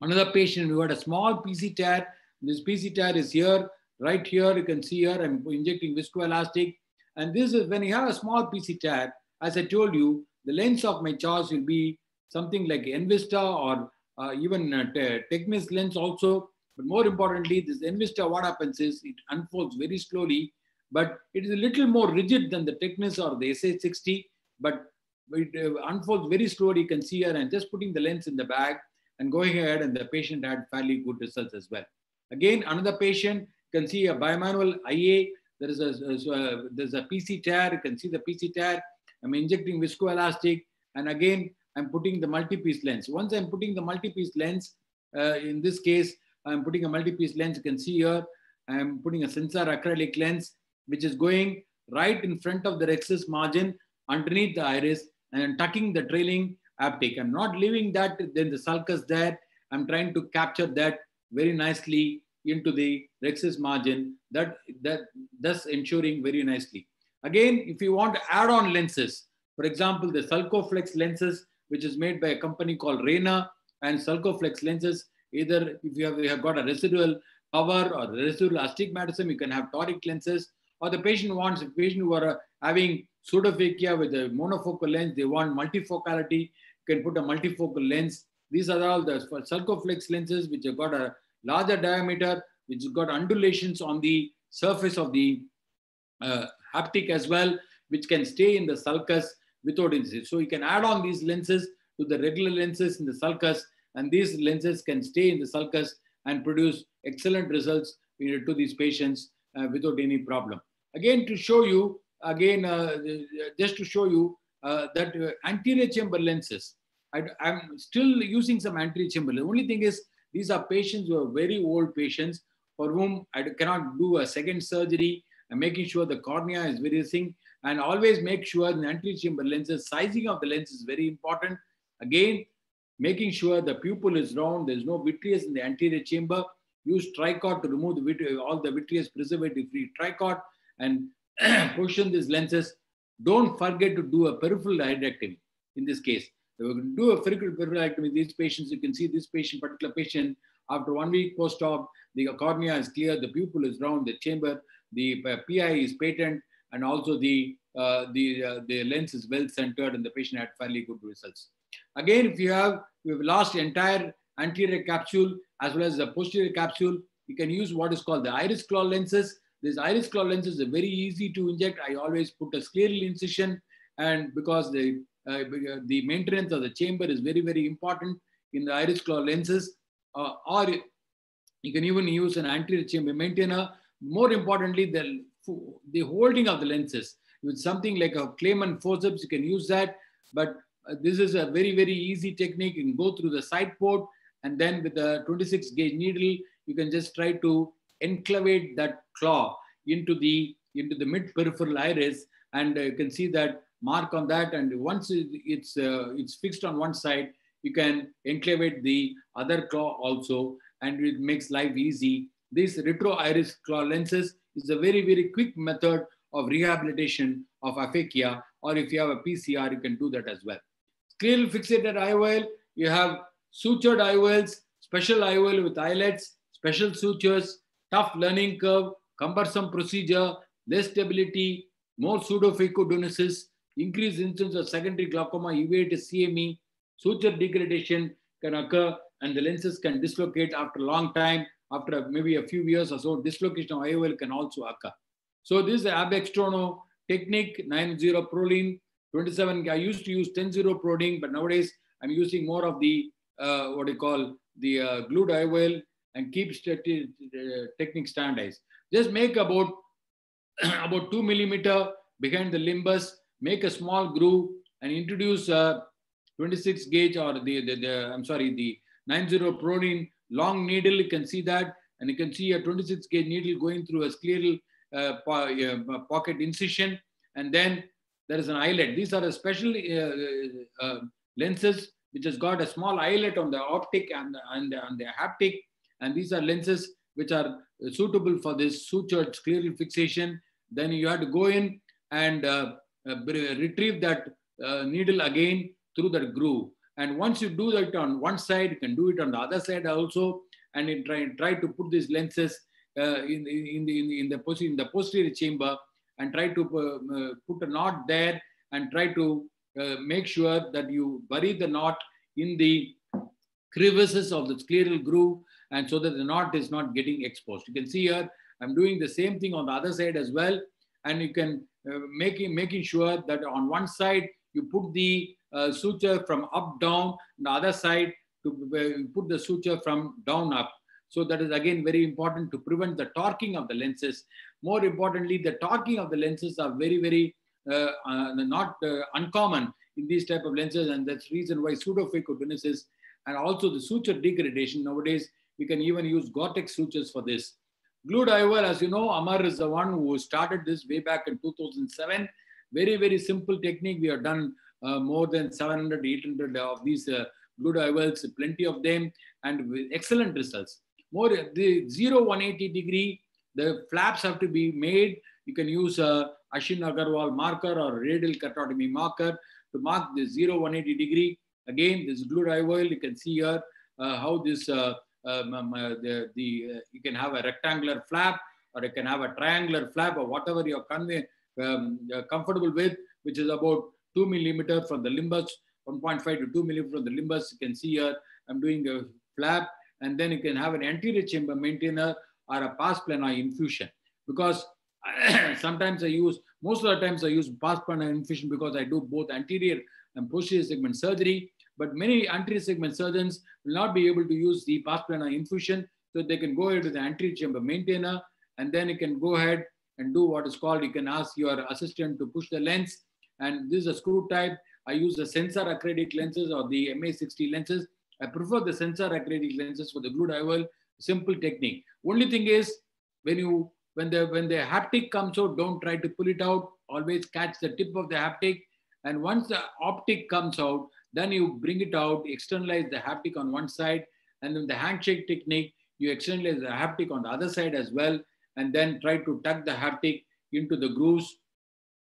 another patient who had a small PC tear, this PC tear is here, right here, you can see here, I'm injecting viscoelastic. And this is when you have a small PC tear, as I told you, the lens of my choice will be something like Envista or uh, even uh, Tecnis lens also. But more importantly, this Envista, what happens is it unfolds very slowly, but it is a little more rigid than the Tecnis or the SA60, but it uh, unfolds very slowly. You can see here and just putting the lens in the bag and going ahead and the patient had fairly good results as well. Again, another patient can see a bimanual IA. There is a, a, there's a PC tear. You can see the PC tear. I'm injecting viscoelastic. And again, I'm putting the multi-piece lens. Once I'm putting the multi-piece lens, uh, in this case, I'm putting a multi-piece lens. You can see here, I'm putting a Sensar acrylic lens, which is going right in front of the rhexis margin underneath the iris and tucking the trailing optic. I'm not leaving that, then the sulcus there. I'm trying to capture that very nicely into the rhexis margin, that, that thus ensuring very nicely. Again, if you want to add on lenses, for example, the Sulcoflex lenses, which is made by a company called Rayner and Sulcoflex lenses, either if you have, you have got a residual power or residual astigmatism, you can have toric lenses, or the patient wants, a patient who are having pseudophakia with a monofocal lens, they want multifocality, can put a multifocal lens. These are all the Sulcoflex lenses, which have got a larger diameter, which got undulations on the surface of the uh, haptic as well, which can stay in the sulcus without incident. So you can add on these lenses to the regular lenses in the sulcus, and these lenses can stay in the sulcus and produce excellent results to these patients uh, without any problem. Again, to show you, again, uh, just to show you uh, that uh, anterior chamber lenses, I, am still using some anterior chamber. The only thing is, these are patients who are very old patients for whom I cannot do a second surgery and making sure the cornea is very thin and always make sure the anterior chamber lenses, sizing of the lens is very important. Again, making sure the pupil is round, there's no vitreous in the anterior chamber. Use Tricort to remove the vitreous, all the vitreous preservative-free Tricort and position these lenses. Don't forget to do a peripheral iridectomy in this case. We're going to do a peripheral iridectomy. These patients, you can see this patient, particular patient, after one week post-op, the cornea is clear, the pupil is round, the chamber, the PI is patent, and also the uh, the uh, the lens is well centered and the patient had fairly good results. Again, if you have you have lost entire anterior capsule as well as the posterior capsule, you can use what is called the iris claw lenses. This iris claw lenses are very easy to inject. I always put a scleral incision, and because the uh, the maintenance of the chamber is very very important in the iris claw lenses, uh, or you can even use an anterior chamber maintainer. More importantly, the the holding of the lenses with something like a Clayman forceps, you can use that. But uh, this is a very, very easy technique. You can go through the side port and then with a 26 gauge needle, you can just try to enclavate that claw into the into the mid peripheral iris and uh, you can see that mark on that and once it's uh, it's fixed on one side you can enclavate the other claw also and it makes life easy This retro iris claw lenses is a very, very quick method of rehabilitation of aphakia, or if you have a PCR, you can do that as well. Scleral fixated IOL, you have sutured IOLs, special IOL with eyelets, special sutures, tough learning curve, cumbersome procedure, less stability, more pseudophacodonesis, increased incidence of secondary glaucoma, uveitis CME, suture degradation can occur, and the lenses can dislocate after a long time after maybe a few years or so, dislocation of IOL can also occur. So this is the ab externo technique, 90 Prolene, 27. I used to use 10 0 Prolene, but nowadays I'm using more of the, uh, what do you call, the uh, glued IOL and keep uh, technique standardized. Just make about, about two millimeter behind the limbus, make a small groove and introduce a 26 gauge or the, the, the I'm sorry, the 90 Prolene long needle, you can see that, and you can see a 26 gauge needle going through a scleral uh, po uh, pocket incision, and then there is an eyelet. These are special uh, uh, lenses which has got a small eyelet on the optic and, and, and the haptic, and these are lenses which are suitable for this sutured scleral fixation. Then you have to go in and uh, uh, retrieve that needle again through that groove and once you do that on one side, you can do it on the other side also, and try, try to put these lenses uh, in, in, the, in, the, in, the, in the posterior chamber and try to uh, uh, put a knot there and try to uh, make sure that you bury the knot in the crevices of the scleral groove and so that the knot is not getting exposed. You can see here, I'm doing the same thing on the other side as well. And you can uh, making, making sure that on one side, you put the uh, suture from up down, and the other side to uh, put the suture from down up. So that is again very important to prevent the torquing of the lenses. More importantly, the torquing of the lenses are very, very uh, uh, not uh, uncommon in these type of lenses. And that's reason why pseudophacodonesis and also the suture degradation nowadays, we can even use Gore-Tex sutures for this. Glued IOL, as you know, Amar is the one who started this way back in 2007. Very, very simple technique. We have done uh, more than 700, 800 of these uh, glued IOLs, plenty of them, and with excellent results. More the 0 180 degree, the flaps have to be made. You can use a Ashwin Agarwal marker or radial keratotomy marker to mark the 0 180 degree. Again, this glued IOL, you can see here uh, how this uh, um, the, the uh, you can have a rectangular flap or you can have a triangular flap or whatever you're um, comfortable with, which is about two millimeter from the limbus, 1.5 to 2 millimeter from the limbus. You can see here, I'm doing a flap and then you can have an anterior chamber maintainer or a pars plana infusion because sometimes I use, most of the times I use pars plana infusion because I do both anterior and posterior segment surgery. But many anterior segment surgeons will not be able to use the pars plana infusion. So they can go ahead with the anterior chamber maintainer and then you can go ahead and do what is called, you can ask your assistant to push the lens. And this is a screw type. I use the Sensar acrylic lenses or the MA60 lenses. I prefer the Sensar acrylic lenses for the glued IOL. Simple technique. Only thing is when you when the when the haptic comes out, don't try to pull it out. Always catch the tip of the haptic. And once the optic comes out, then you bring it out, externalize the haptic on one side, and then the handshake technique, you externalize the haptic on the other side as well, and then try to tuck the haptic into the grooves.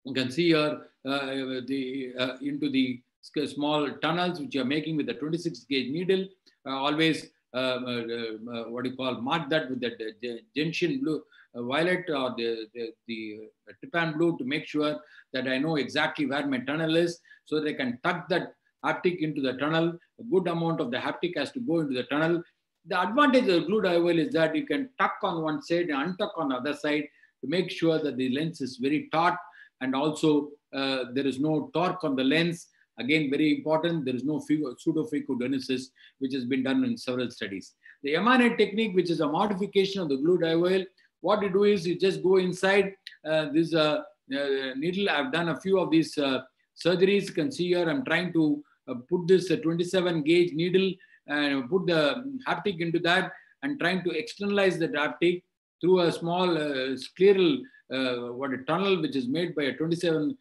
You can see here uh, the uh, into the small tunnels which you are making with the 26 gauge needle. Uh, always um, uh, uh, what do you call mark that with the gentian blue uh, violet or the, the, the trypan blue to make sure that I know exactly where my tunnel is so they can tuck that haptic into the tunnel. A good amount of the haptic has to go into the tunnel. The advantage of glued IOL is that you can tuck on one side and untuck on the other side to make sure that the lens is very taut and also uh, there is no torque on the lens. Again, very important, there is no pseudophacodonesis, which has been done in several studies. The Yamane technique, which is a modification of the glued IOL, what you do is you just go inside uh, this uh, uh, needle. I've done a few of these uh, surgeries. You can see here, I'm trying to Uh, put this uh, 27 gauge needle and put the haptic into that and trying to externalize the haptic through a small uh, scleral uh, what a tunnel which is made by a 27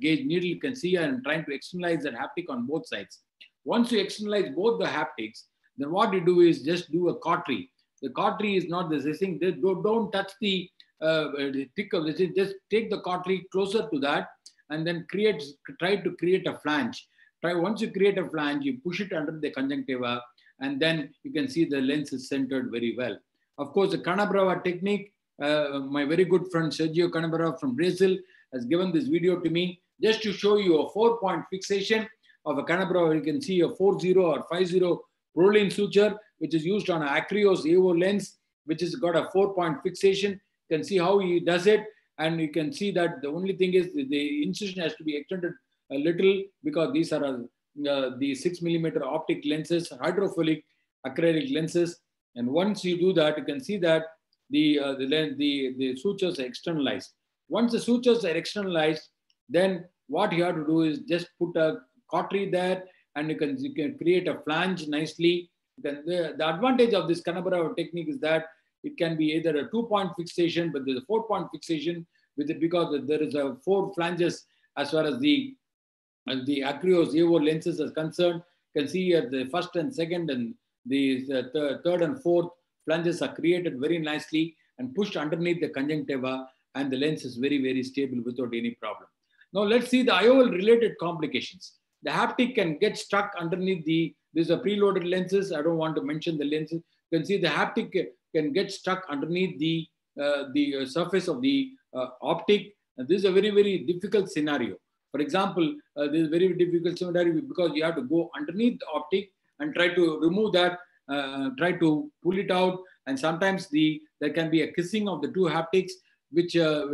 gauge needle. You can see and trying to externalize that haptic on both sides. Once you externalize both the haptics, then what you do is just do a cautery. The cautery is not this thing. Don't, don't touch the uh, thick of this. Just take the cautery closer to that and then create, try to create a flange. Try once you create a flange, you push it under the conjunctiva, and then you can see the lens is centered very well. Of course, the Canabrava technique, uh, my very good friend Sergio Canabrava from Brazil has given this video to me just to show you a four point fixation of a Canabrava. You can see a 4-0 or 5-0 Prolene suture, which is used on an Akreos AO lens, which has got a four point fixation. You can see how he does it. And you can see that the only thing is the incision has to be extended a little because these are uh, the six millimeter optic lenses, hydrophilic acrylic lenses. And once you do that, you can see that the, uh, the, the, the sutures are externalized. Once the sutures are externalized, then what you have to do is just put a cautery there and you can, you can create a flange nicely. Then the, the advantage of this Canabrava technique is that it can be either a two-point fixation, but there's a four-point fixation with it because there is a four flanges as far as the as the Akreos AO lenses is concerned. You can see here the first and second and the, the third and fourth flanges are created very nicely and pushed underneath the conjunctiva and the lens is very, very stable without any problem. Now let's see the IOL related complications. The haptic can get stuck underneath the, these are preloaded lenses. I don't want to mention the lenses. You can see the haptic can get stuck underneath the, uh, the uh, surface of the uh, optic. And this is a very, very difficult scenario. For example, uh, this is very difficult scenario because you have to go underneath the optic and try to remove that, uh, try to pull it out. And sometimes the there can be a kissing of the two haptics, which uh,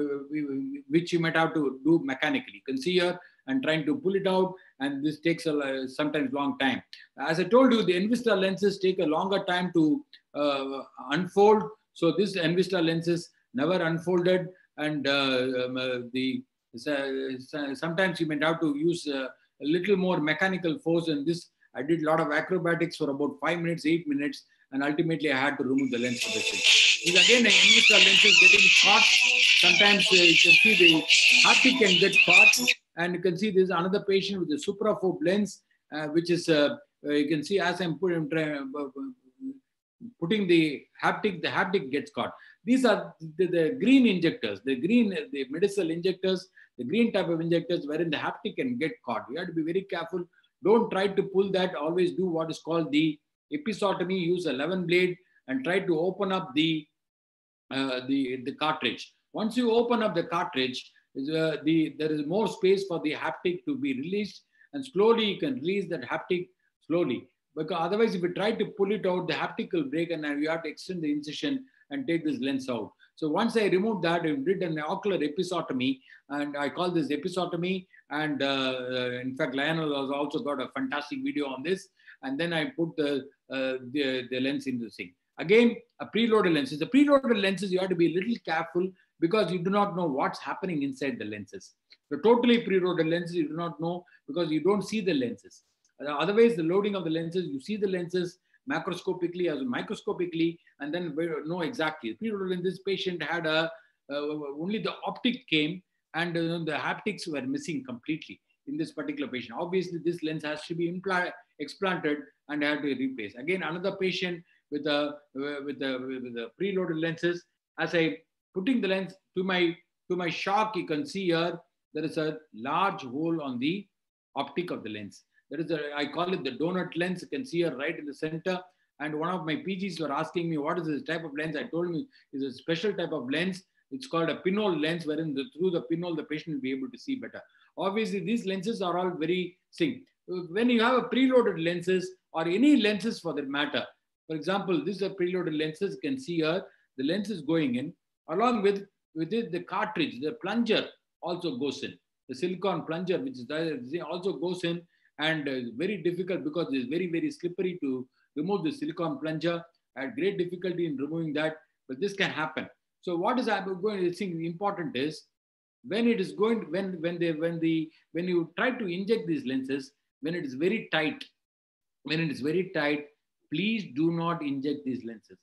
which you might have to do mechanically. You can see here and trying to pull it out, and this takes a sometimes long time. As I told you, the Envista lenses take a longer time to uh, unfold. So this Envista lenses never unfolded, and uh, um, uh, the sometimes you might have to use uh, a little more mechanical force. And this I did a lot of acrobatics for about five minutes, eight minutes, and ultimately I had to remove the lens thing. Because again, the Envista lens is getting caught. Sometimes uh, you can see the haptic can get caught, and you can see there's another patient with a Supraphob lens, uh, which is uh, you can see as I'm putting, putting the haptic, the haptic gets caught. These are the, the, green injectors, the green, the medicinal injectors, the green type of injectors wherein the haptic can get caught. You have to be very careful. Don't try to pull that. Always do what is called the episiotomy. Use a 11 blade and try to open up the, uh, the, the cartridge. Once you open up the cartridge, uh, the, there is more space for the haptic to be released and slowly you can release that haptic slowly. Because otherwise, if you try to pull it out, the haptic will break and you have to extend the incision and take this lens out. So once I removed that, I did an ocular episiotomy, and I call this episiotomy. And uh, in fact, Lionel has also got a fantastic video on this. And then I put the, uh, the, the lens in the thing. Again, a preloaded lenses. The preloaded lenses, you have to be a little careful because you do not know what's happening inside the lenses. The totally preloaded lenses, you do not know because you don't see the lenses. Otherwise, the loading of the lenses, you see the lenses macroscopically as microscopically, and then we know exactly. Preloaded this patient had a uh, only the optic came and uh, the haptics were missing completely in this particular patient. Obviously, this lens has to be explanted and had to be replaced. Again, another patient with the with the with the preloaded lenses. As I putting the lens to my to my shock, you can see here there is a large hole on the optic of the lens. There is a, I call it the donut lens. You can see her right in the center. And one of my PGs were asking me, what is this type of lens? I told him it's a special type of lens. It's called a pinhole lens, wherein the, through the pinhole, the patient will be able to see better. Obviously, these lenses are all very sync. When you have a preloaded lenses or any lenses for that matter, for example, this is a preloaded lenses. You can see here, the lens is going in. Along with, with it, the cartridge, the plunger also goes in. The silicon plunger, which is also goes in and uh, very difficult because it's very, very slippery to remove the silicone plunger. I had great difficulty in removing that, but this can happen. So what is I'm going to think important is when it is going when when they when the when you try to inject these lenses when it is very tight when it is very tight please do not inject these lenses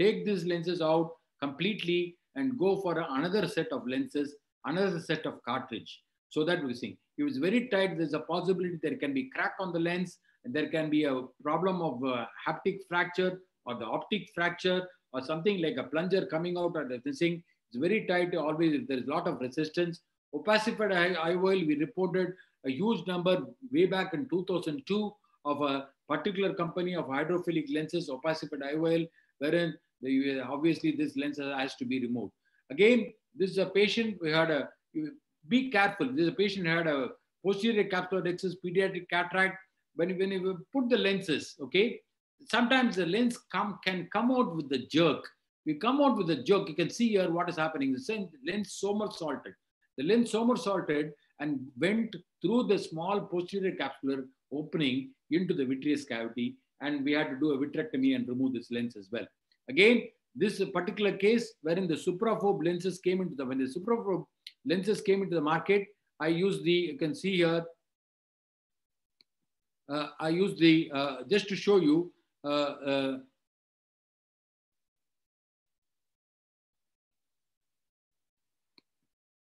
take these lenses out completely and go for another set of lenses another set of cartridge so that we see if it's very tight, there's a possibility there can be crack on the lens, and there can be a problem of uh, haptic fracture or the optic fracture or something like a plunger coming out or the thing. It's very tight. Always, if there's a lot of resistance. Opacified IOL, we reported a huge number way back in 2002 of a particular company of hydrophilic lenses, opacified IOL, wherein the, obviously this lens has to be removed. Again, this is a patient, we had a be careful. This patient had a posterior capsulorhexis pediatric cataract. When, when you put the lenses, okay, sometimes the lens come, can come out with the jerk. We come out with a jerk. You can see here what is happening. The lens somersaulted. The lens somersaulted and went through the small posterior capsular opening into the vitreous cavity. And we had to do a vitrectomy and remove this lens as well. Again, this particular case wherein the Supraphob lenses came into the, when the Supraphob lenses came into the market, I used the, you can see here, uh, I used the, uh, just to show you, uh, uh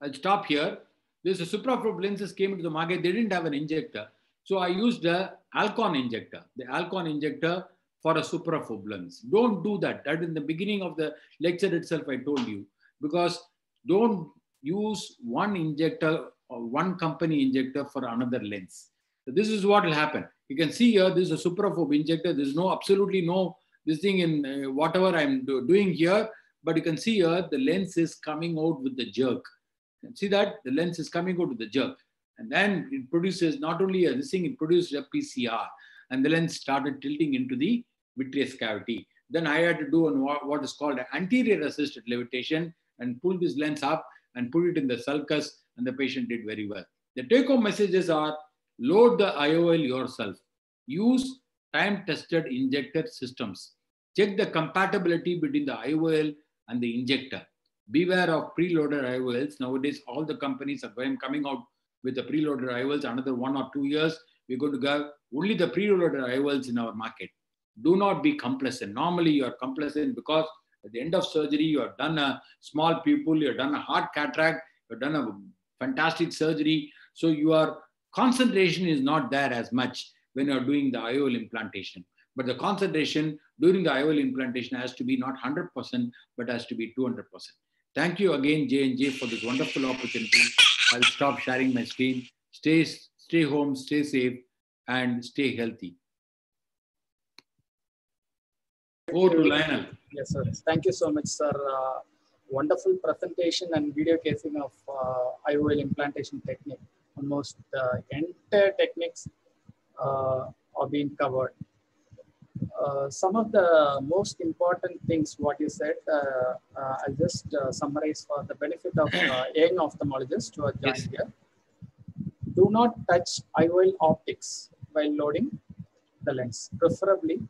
I'll stop here. This Supraphob lenses came into the market. They didn't have an injector. So I used the Alcon injector, the Alcon injector for a Supraphob lens. Don't do that. That in the beginning of the lecture itself, I told you, because don't use one injector or one company injector for another lens. So this is what will happen. You can see here, this is a Supraphob injector. There's no, absolutely no, this thing in uh, whatever I'm do, doing here, but you can see here, the lens is coming out with the jerk. See that the lens is coming out with the jerk. And then it produces not only a, this thing, it produces a PCR. and the lens started tilting into the vitreous cavity. Then I had to do an, what is called an anterior assisted levitation and pull this lens up and put it in the sulcus, and the patient did very well. The take home messages are load the IOL yourself, use time tested injector systems, check the compatibility between the IOL and the injector. Beware of preloaded IOLs. Nowadays, all the companies are going, coming out with the preloaded IOLs. Another one or two years, we're going to have only the preloaded IOLs in our market. Do not be complacent. Normally, you are complacent because at the end of surgery, you have done a small pupil, you have done a hard cataract, you have done a fantastic surgery. So your concentration is not there as much when you're doing the IOL implantation. But the concentration during the IOL implantation has to be not 100%, but has to be 200%. Thank you again, J&J, for this wonderful opportunity. I'll stop sharing my screen. Stay, stay home, stay safe, and stay healthy. Over to Lionel. Yes, sir. Thank you so much, sir. Uh, wonderful presentation and video casing of uh, IOL implantation technique. Almost the entire techniques uh, are being covered. Uh, some of the most important things what you said, uh, uh, I'll just summarize for the benefit of young ophthalmologists who are joined yes. here. Do not touch IOL optics while loading the lens, preferably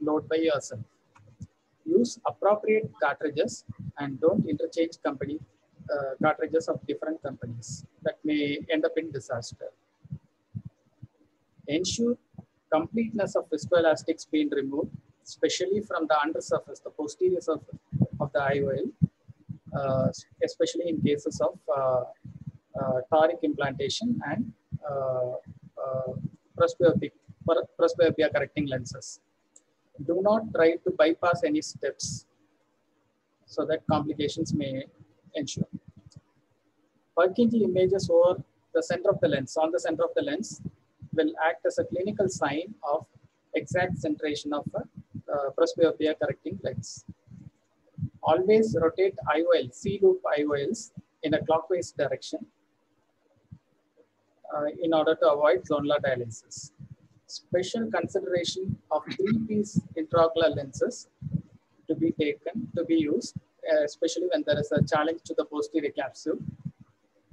load by yourself use appropriate cartridges and don't interchange company uh, cartridges of different companies that may end up in disaster. Ensure completeness of viscoelastics being removed, especially from the undersurface, the posterior surface of the IOL, uh, especially in cases of uh, uh toric implantation and uh, uh, presbyopia, presbyopia correcting lenses do not try to bypass any steps so that complications may ensure. Purkinje images over the center of the lens, on the center of the lens, will act as a clinical sign of exact centration of a uh, presbyopia correcting lens. Always rotate IOL, C-loop IOLs in a clockwise direction uh, in order to avoid zonular dialysis special consideration of three-piece intraocular lenses to be taken, to be used, uh, especially when there is a challenge to the posterior capsule.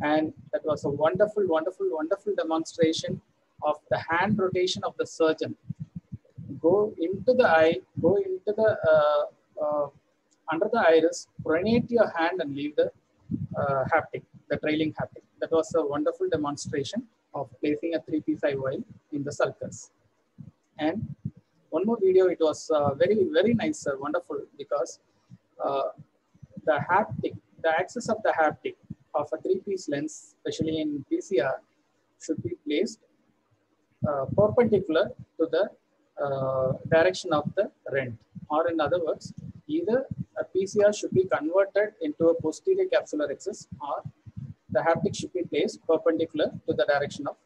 And that was a wonderful, wonderful, wonderful demonstration of the hand rotation of the surgeon. Go into the eye, go into the, uh, uh, under the iris, pronate your hand and leave the uh, haptic, the trailing haptic. That was a wonderful demonstration of placing a three-piece IOL in the sulcus. And one more video, it was uh, very, very nice, uh, wonderful, because uh, the haptic, the axis of the haptic of a three-piece lens, especially in PCR, should be placed uh, perpendicular to the uh, direction of the rent. Or in other words, either a PCR should be converted into a posterior capsulorhexis or the haptic should be placed perpendicular to the direction of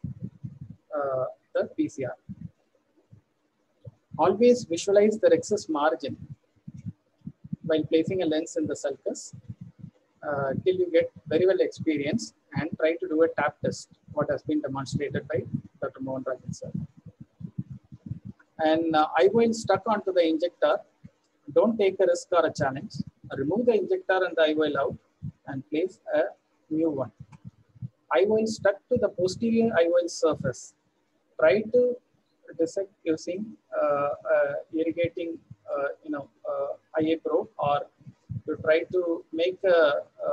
uh, the PCR. Always visualize the rhexis margin while placing a lens in the sulcus uh, till you get very well experience and try to do a tap test, what has been demonstrated by Dr. Mohan Rajan sir. And uh, IOL stuck onto the injector, don't take a risk or a challenge. Remove the injector and the IOL out and place a new one. IOL stuck to the posterior IOL surface. Try to dissect using uh, uh, irrigating, uh, you know, IA probe or to try to make a, a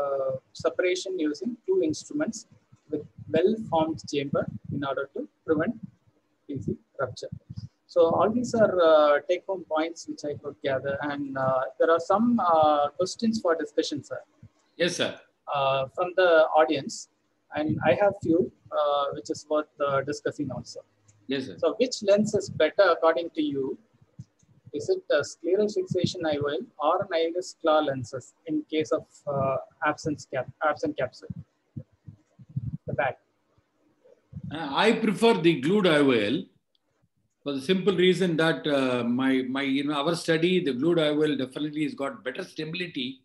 separation using two instruments with well-formed chamber in order to prevent easy rupture. So all these are uh, take-home points which I could gather, and uh, there are some uh, questions for discussion, sir. Yes, sir. from the audience, and I have few which is worth discussing also. Yes, sir. So which lens is better according to you? Is it a scleral fixation IOL or an iris claw lenses in case of uh, absence cap absent capsule? The back. Uh, I prefer the glued IOL for the simple reason that uh, my my you know our study the glued IOL definitely has got better stability,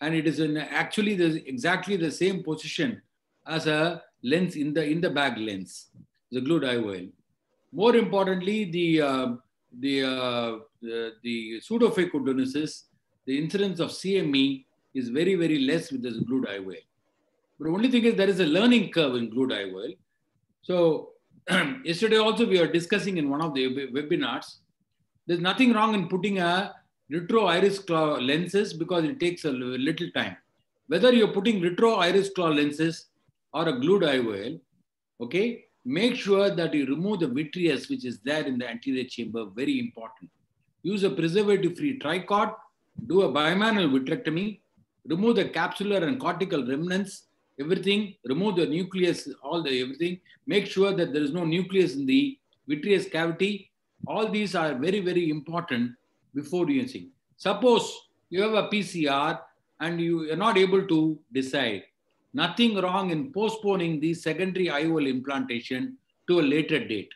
and it is in actually the exactly the same position as a lens in the in the bag lens, the glued IOL. more importantly, the, uh, the, uh, the, the pseudophacodonesis, the incidence of CME is very, very less with this glued IOL. But the only thing is there is a learning curve in glued IOL. So yesterday also we were discussing in one of the webinars, there's nothing wrong in putting a retro iris claw lenses because it takes a little time. Whether you're putting retro iris claw lenses or a glued IOL, okay, make sure that you remove the vitreous which is there in the anterior chamber, very important. Use a preservative-free Tricort, do a bimanual vitrectomy, remove the capsular and cortical remnants, everything, remove the nucleus, all the everything, make sure that there is no nucleus in the vitreous cavity. All these are very, very important before using. Suppose you have a PCR and you are not able to decide. Nothing wrong in postponing the secondary IOL implantation to a later date,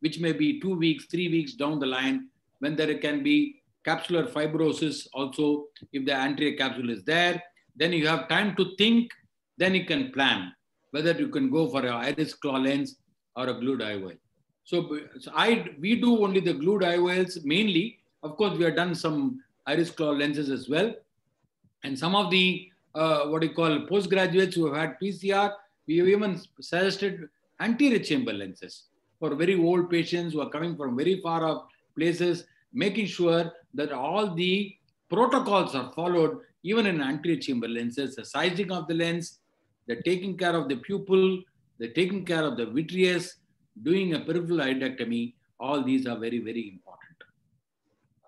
which may be two weeks, three weeks down the line when there can be capsular fibrosis also if the anterior capsule is there. Then you have time to think, then you can plan whether you can go for an iris claw lens or a glued IOL. So, so I, we do only the glued IOLs mainly. Of course, we have done some iris claw lenses as well. And some of the, uh, what you call postgraduates who have had PCR, we have even suggested anterior chamber lenses for very old patients who are coming from very far off places, making sure that all the protocols are followed even in anterior chamber lenses, the sizing of the lens, the taking care of the pupil, the taking care of the vitreous, doing a peripheral iridectomy, all these are very, very important.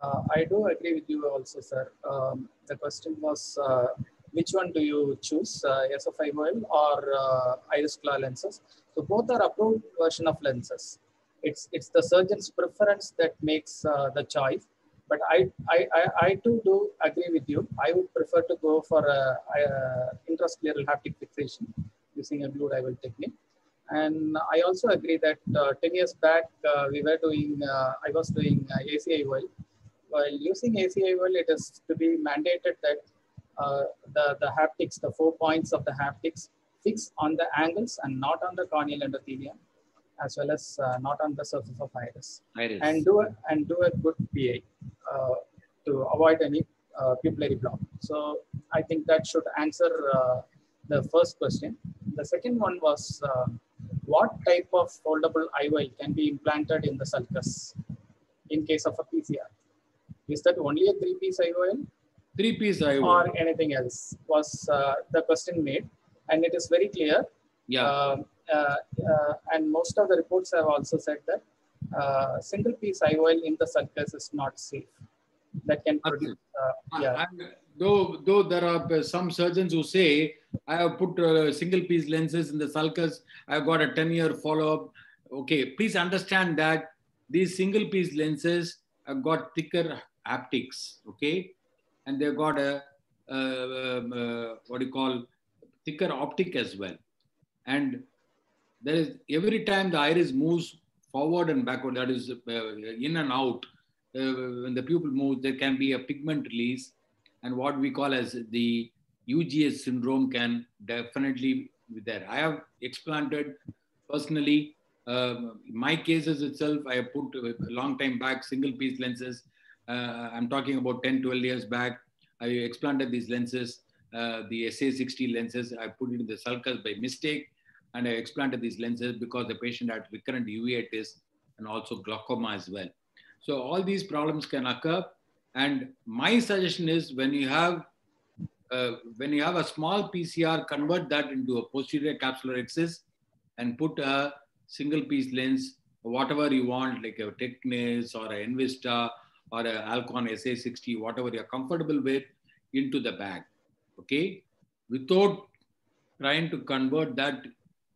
Uh, I do agree with you also, sir. Um, the question was, uh, which one do you choose, uh, SFIOL or uh, iris claw lenses? So both are approved version of lenses. It's, it's the surgeon's preference that makes uh, the choice. But I, I, I, I, too do agree with you. I would prefer to go for a, a intrascleral haptic fixation using a blue IOL technique. And I also agree that uh, 10 years back, uh, we were doing, uh, I was doing uh, ACIOL. While using ACIOL, it is to be mandated that uh, the, the haptics, the four points of the haptics fix on the angles and not on the corneal endothelium, as well as uh, not on the surface of iris. iris. And do a, and do a good PA uh, to avoid any uh, pupillary block. So I think that should answer uh, the first question. The second one was uh, what type of foldable IOL can be implanted in the sulcus in case of a PCR? Is that only a three-piece IOL? Three-piece IOL. Or anything else was uh, the question made. And it is very clear. Yeah. Uh, uh, and most of the reports have also said that uh, single piece IOL in the sulcus is not safe. That can produce, uh, yeah. And though, though there are some surgeons who say, I have put uh, single piece lenses in the sulcus, I've got a 10 year follow up. Okay, please understand that these single piece lenses have got thicker haptics, okay? And they've got a, um, uh, what do you call, thicker optic as well. And there is every time the iris moves forward and backward, that is uh, in and out, uh, when the pupil moves, there can be a pigment release. And what we call as the UGS syndrome can definitely be there. I have explanted personally. Uh, my cases itself, I have put a long time back single piece lenses. Uh, I'm talking about 10, 12 years back. I explanted these lenses, uh, the SA60 lenses. I put it in the sulcus by mistake and I explanted these lenses because the patient had recurrent uveitis and also glaucoma as well. So all these problems can occur. And my suggestion is when you have uh, when you have a small PCR, convert that into a posterior capsulorhexis and put a single piece lens, whatever you want, like a Tecnis or a Envista or a Alcon SA60, whatever you're comfortable with, into the bag. Okay, without trying to convert that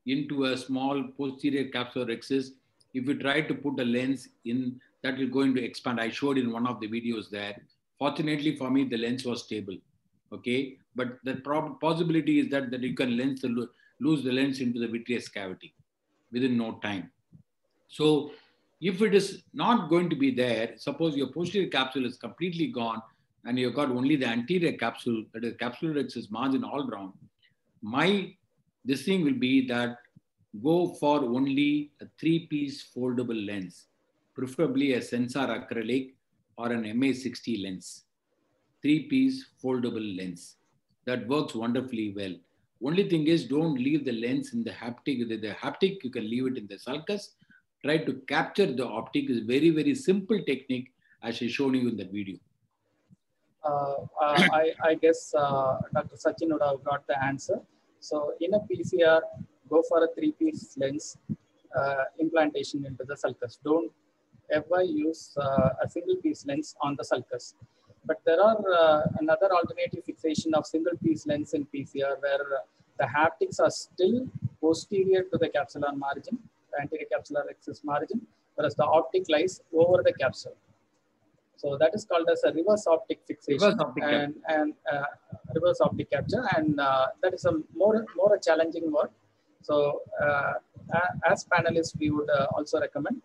into a small posterior capsulorhexis. If you try to put a lens in, that is going to expand. I showed in one of the videos there. Fortunately for me, the lens was stable. Okay, but the possibility is that, that you can lens the, lose the lens into the vitreous cavity within no time. So if it is not going to be there, suppose your posterior capsule is completely gone and you've got only the anterior capsule, that is capsulorhexis margin all wrong, my this thing will be that go for only a three-piece foldable lens, preferably a Sensar acrylic or an MA60 lens. Three-piece foldable lens. That works wonderfully well. Only thing is don't leave the lens in the haptic. The, the haptic, you can leave it in the sulcus. Try to capture the optic is very, very simple technique as I shown you in the video. Uh, uh, I, I, guess uh, Dr. Sachin would have got the answer. So in a PCR, go for a three-piece lens uh, implantation into the sulcus. Don't ever use uh, a single-piece lens on the sulcus. But there are uh, another alternative fixation of single-piece lens in PCR where the haptics are still posterior to the capsular margin, the anterior capsulorhexis margin, whereas the optic lies over the capsule. So that is called as a reverse optic fixation Reverse optic and, and uh, reverse optic capture. And uh, that is a more, more a challenging work. So uh, as panelists, we would uh, also recommend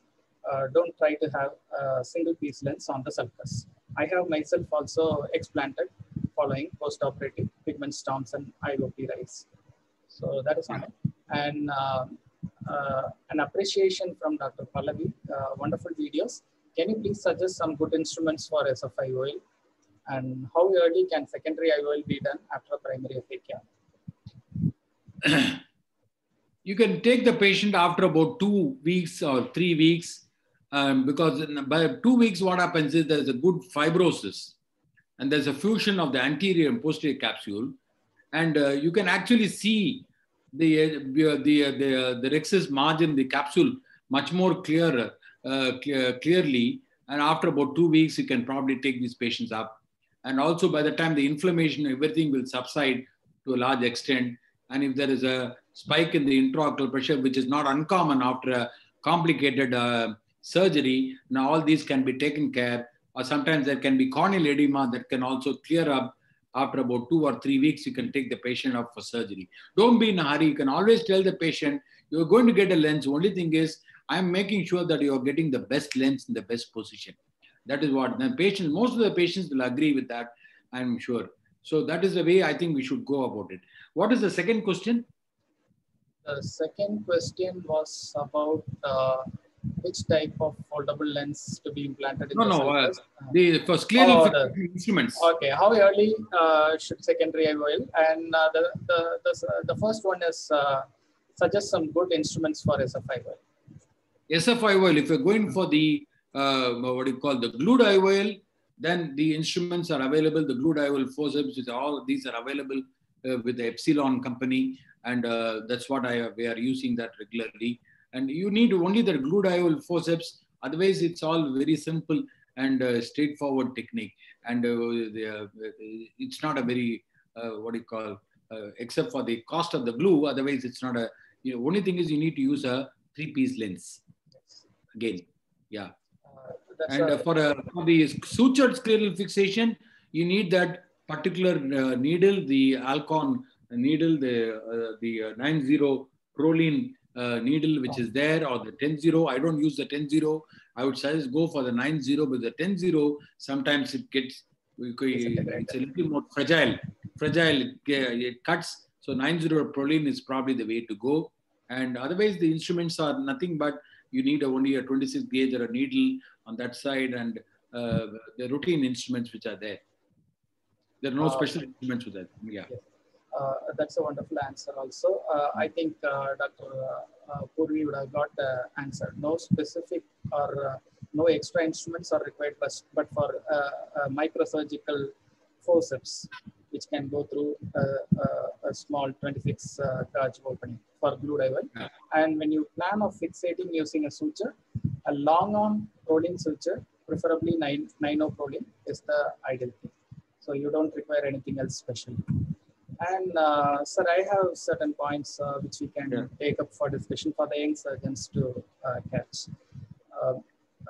uh, don't try to have a single piece lens on the sulcus. I have myself also explanted following post-operative pigment storms and IOP rise. So that is one. And uh, an appreciation from Dr. Pallavi, uh, wonderful videos. Can you please suggest some good instruments for SFIOL? And how early can secondary IOL be done after primary aphakia? you can take the patient after about two weeks or three weeks um, because by two weeks what happens is there's a good fibrosis and there's a fusion of the anterior and posterior capsule and uh, you can actually see the uh, the uh, the, uh, the rhexis margin the capsule much more clearer uh, clear, clearly. And after about two weeks you can probably take these patients up. And also by the time the inflammation everything will subside to a large extent. And if there is a spike in the intraocular pressure, which is not uncommon after a complicated uh, surgery, now all these can be taken care. Or sometimes there can be corneal edema that can also clear up after about two or three weeks. You can take the patient up for surgery. Don't be in a hurry. You can always tell the patient you're going to get a lens. Only thing is, I'm making sure that you're getting the best lens in the best position. That is what the patient, most of the patients will agree with that, I'm sure. So that is the way I think we should go about it. What is the second question? The second question was about uh, which type of foldable lens to be implanted in No, the no, uh. Uh, The for scleral Oh, fixation instruments. Okay, how early uh, should secondary IOL? And uh, the, the, the, the first one is uh, suggest some good instruments for SFIOL. SFIOL, if you're going for the uh, what do you call the glued IOL, then the instruments are available. The glued IOL forceps, is all these are available uh, with the Epsilon company, and uh, that's what I we are using that regularly. And you need only the glued IOL forceps. Otherwise, it's all very simple and uh, straightforward technique. And uh, the, uh, it's not a very uh, what do you call uh, except for the cost of the glue. Otherwise, it's not a. You know, only thing is you need to use a three-piece lens again. Yeah. Uh, And uh, for, a, for the sutured scleral fixation, you need that particular uh, needle, the Alcon needle, the uh, the uh, 90 Prolene uh, needle, which is there, or the 10 0. I don't use the 10 0. I would suggest go for the 9 0, but the 10 0 sometimes it gets it's a little more fragile. Fragile, it, it cuts. So 90 Prolene is probably the way to go. And otherwise, the instruments are nothing but you need only a 26 gauge or a needle on that side and uh, the routine instruments which are there. There are no Uh, special instruments with that. Yeah. uh, that's a wonderful answer also. Uh, I think uh, Dr. Uh, uh, Purvi would have got the answer. No specific or uh, no extra instruments are required, but, but for uh, uh, microsurgical forceps, which can go through uh, uh, a small 26 uh, gauge opening for glued IOL. Yeah. And when you plan of fixating using a suture, a long arm Prolene suture, preferably 9, 9 Prolene, is the ideal thing. So you don't require anything else special. And uh, sir, I have certain points uh, which we can Yeah. take up for discussion for the young surgeons to uh, catch. Uh,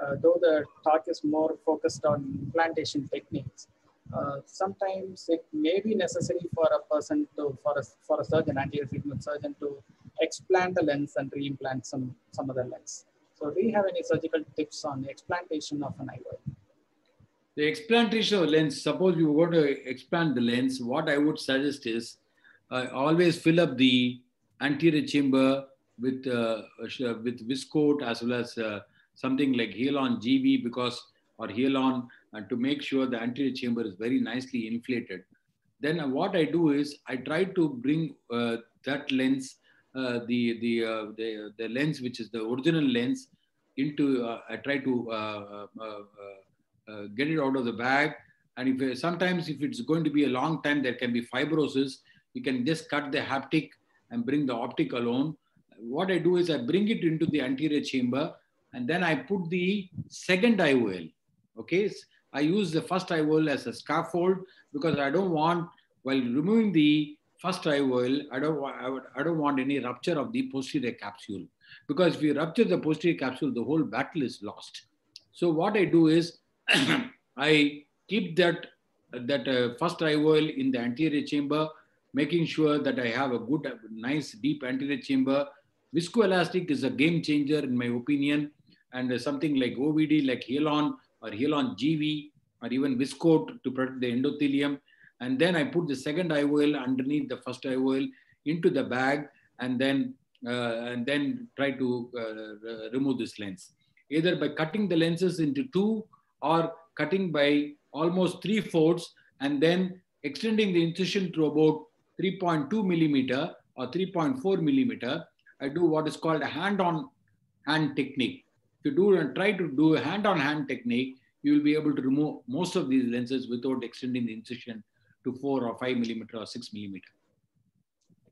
uh, though the talk is more focused on implantation techniques, uh, sometimes it may be necessary for a person to, for a, for a surgeon, anterior treatment surgeon to explant a lens and reimplant some, some other lens. So do you have any surgical tips on explantation of an IOL? The explantation of lens, suppose you want to expand the lens, what I would suggest is uh, always fill up the anterior chamber with uh, with Viscoat as well as uh, something like Healon GV because or Healon and to make sure the anterior chamber is very nicely inflated. Then what I do is I try to bring uh, that lens, uh, the the, uh, the the lens which is the original lens, into. I try to Uh, get it out of the bag. And if uh, sometimes if it's going to be a long time, there can be fibrosis. You can just cut the haptic and bring the optic alone. What I do is I bring it into the anterior chamber and then I put the second IOL. Okay, I use the first IOL as a scaffold because I don't want, while removing the first IOL, I don't, I, I don't want any rupture of the posterior capsule. Because if you rupture the posterior capsule, the whole battle is lost. So what I do is I keep that, that uh, first IOL in the anterior chamber, making sure that I have a good, nice, deep anterior chamber. Viscoelastic is a game changer in my opinion. And something like OVD, like Healon or Healon GV, or even Viscoat to protect the endothelium. And then I put the second IOL underneath the first IOL into the bag and then, uh, and then try to uh, remove this lens. Either by cutting the lenses into two or cutting by almost three fourths and then extending the incision to about 3.2 millimeter or 3.4 millimeter. I do what is called a hand-on hand technique. If you do and try to do a hand-on-hand technique, you will be able to remove most of these lenses without extending the incision to four or five millimeter or six millimeter.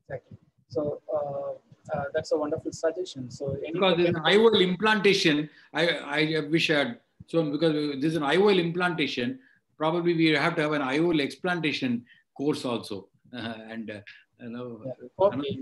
Exactly. So uh, uh, that's a wonderful suggestion. So because in IOL implantation, I, I wish I had so because this is an IOL implantation, probably we have to have an IOL explantation course also. Uh, and uh, you know, okay.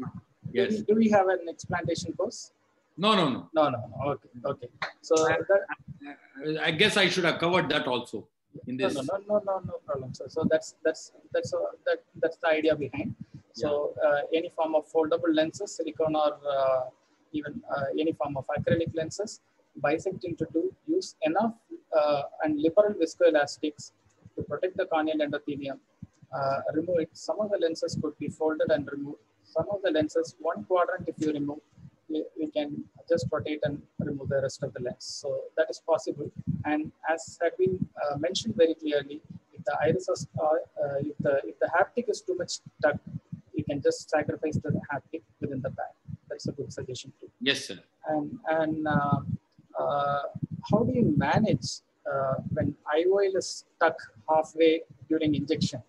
yes. Do we, have an explantation course? No, no, no. No, no. Okay, okay. So I, that, I guess I should have covered that also in this. No, no, no, no, no problem, sir. So that's that's that's uh, that that's the idea behind. So yeah. uh, any form of foldable lenses, silicone or uh, even uh, any form of acrylic lenses, bisect into two, use enough uh, and liberal viscoelastics to protect the corneal endothelium. Uh, remove it. Some of the lenses could be folded and removed. Some of the lenses, one quadrant if you remove, we, we can just rotate and remove the rest of the lens. So that is possible. And as had been uh, mentioned very clearly, if the iris is, uh, if, the, if the haptic is too much stuck, you can just sacrifice the haptic within the bag. That's a good suggestion too. Yes, sir. And, and uh how do you manage uh, when IOL is stuck halfway during injection?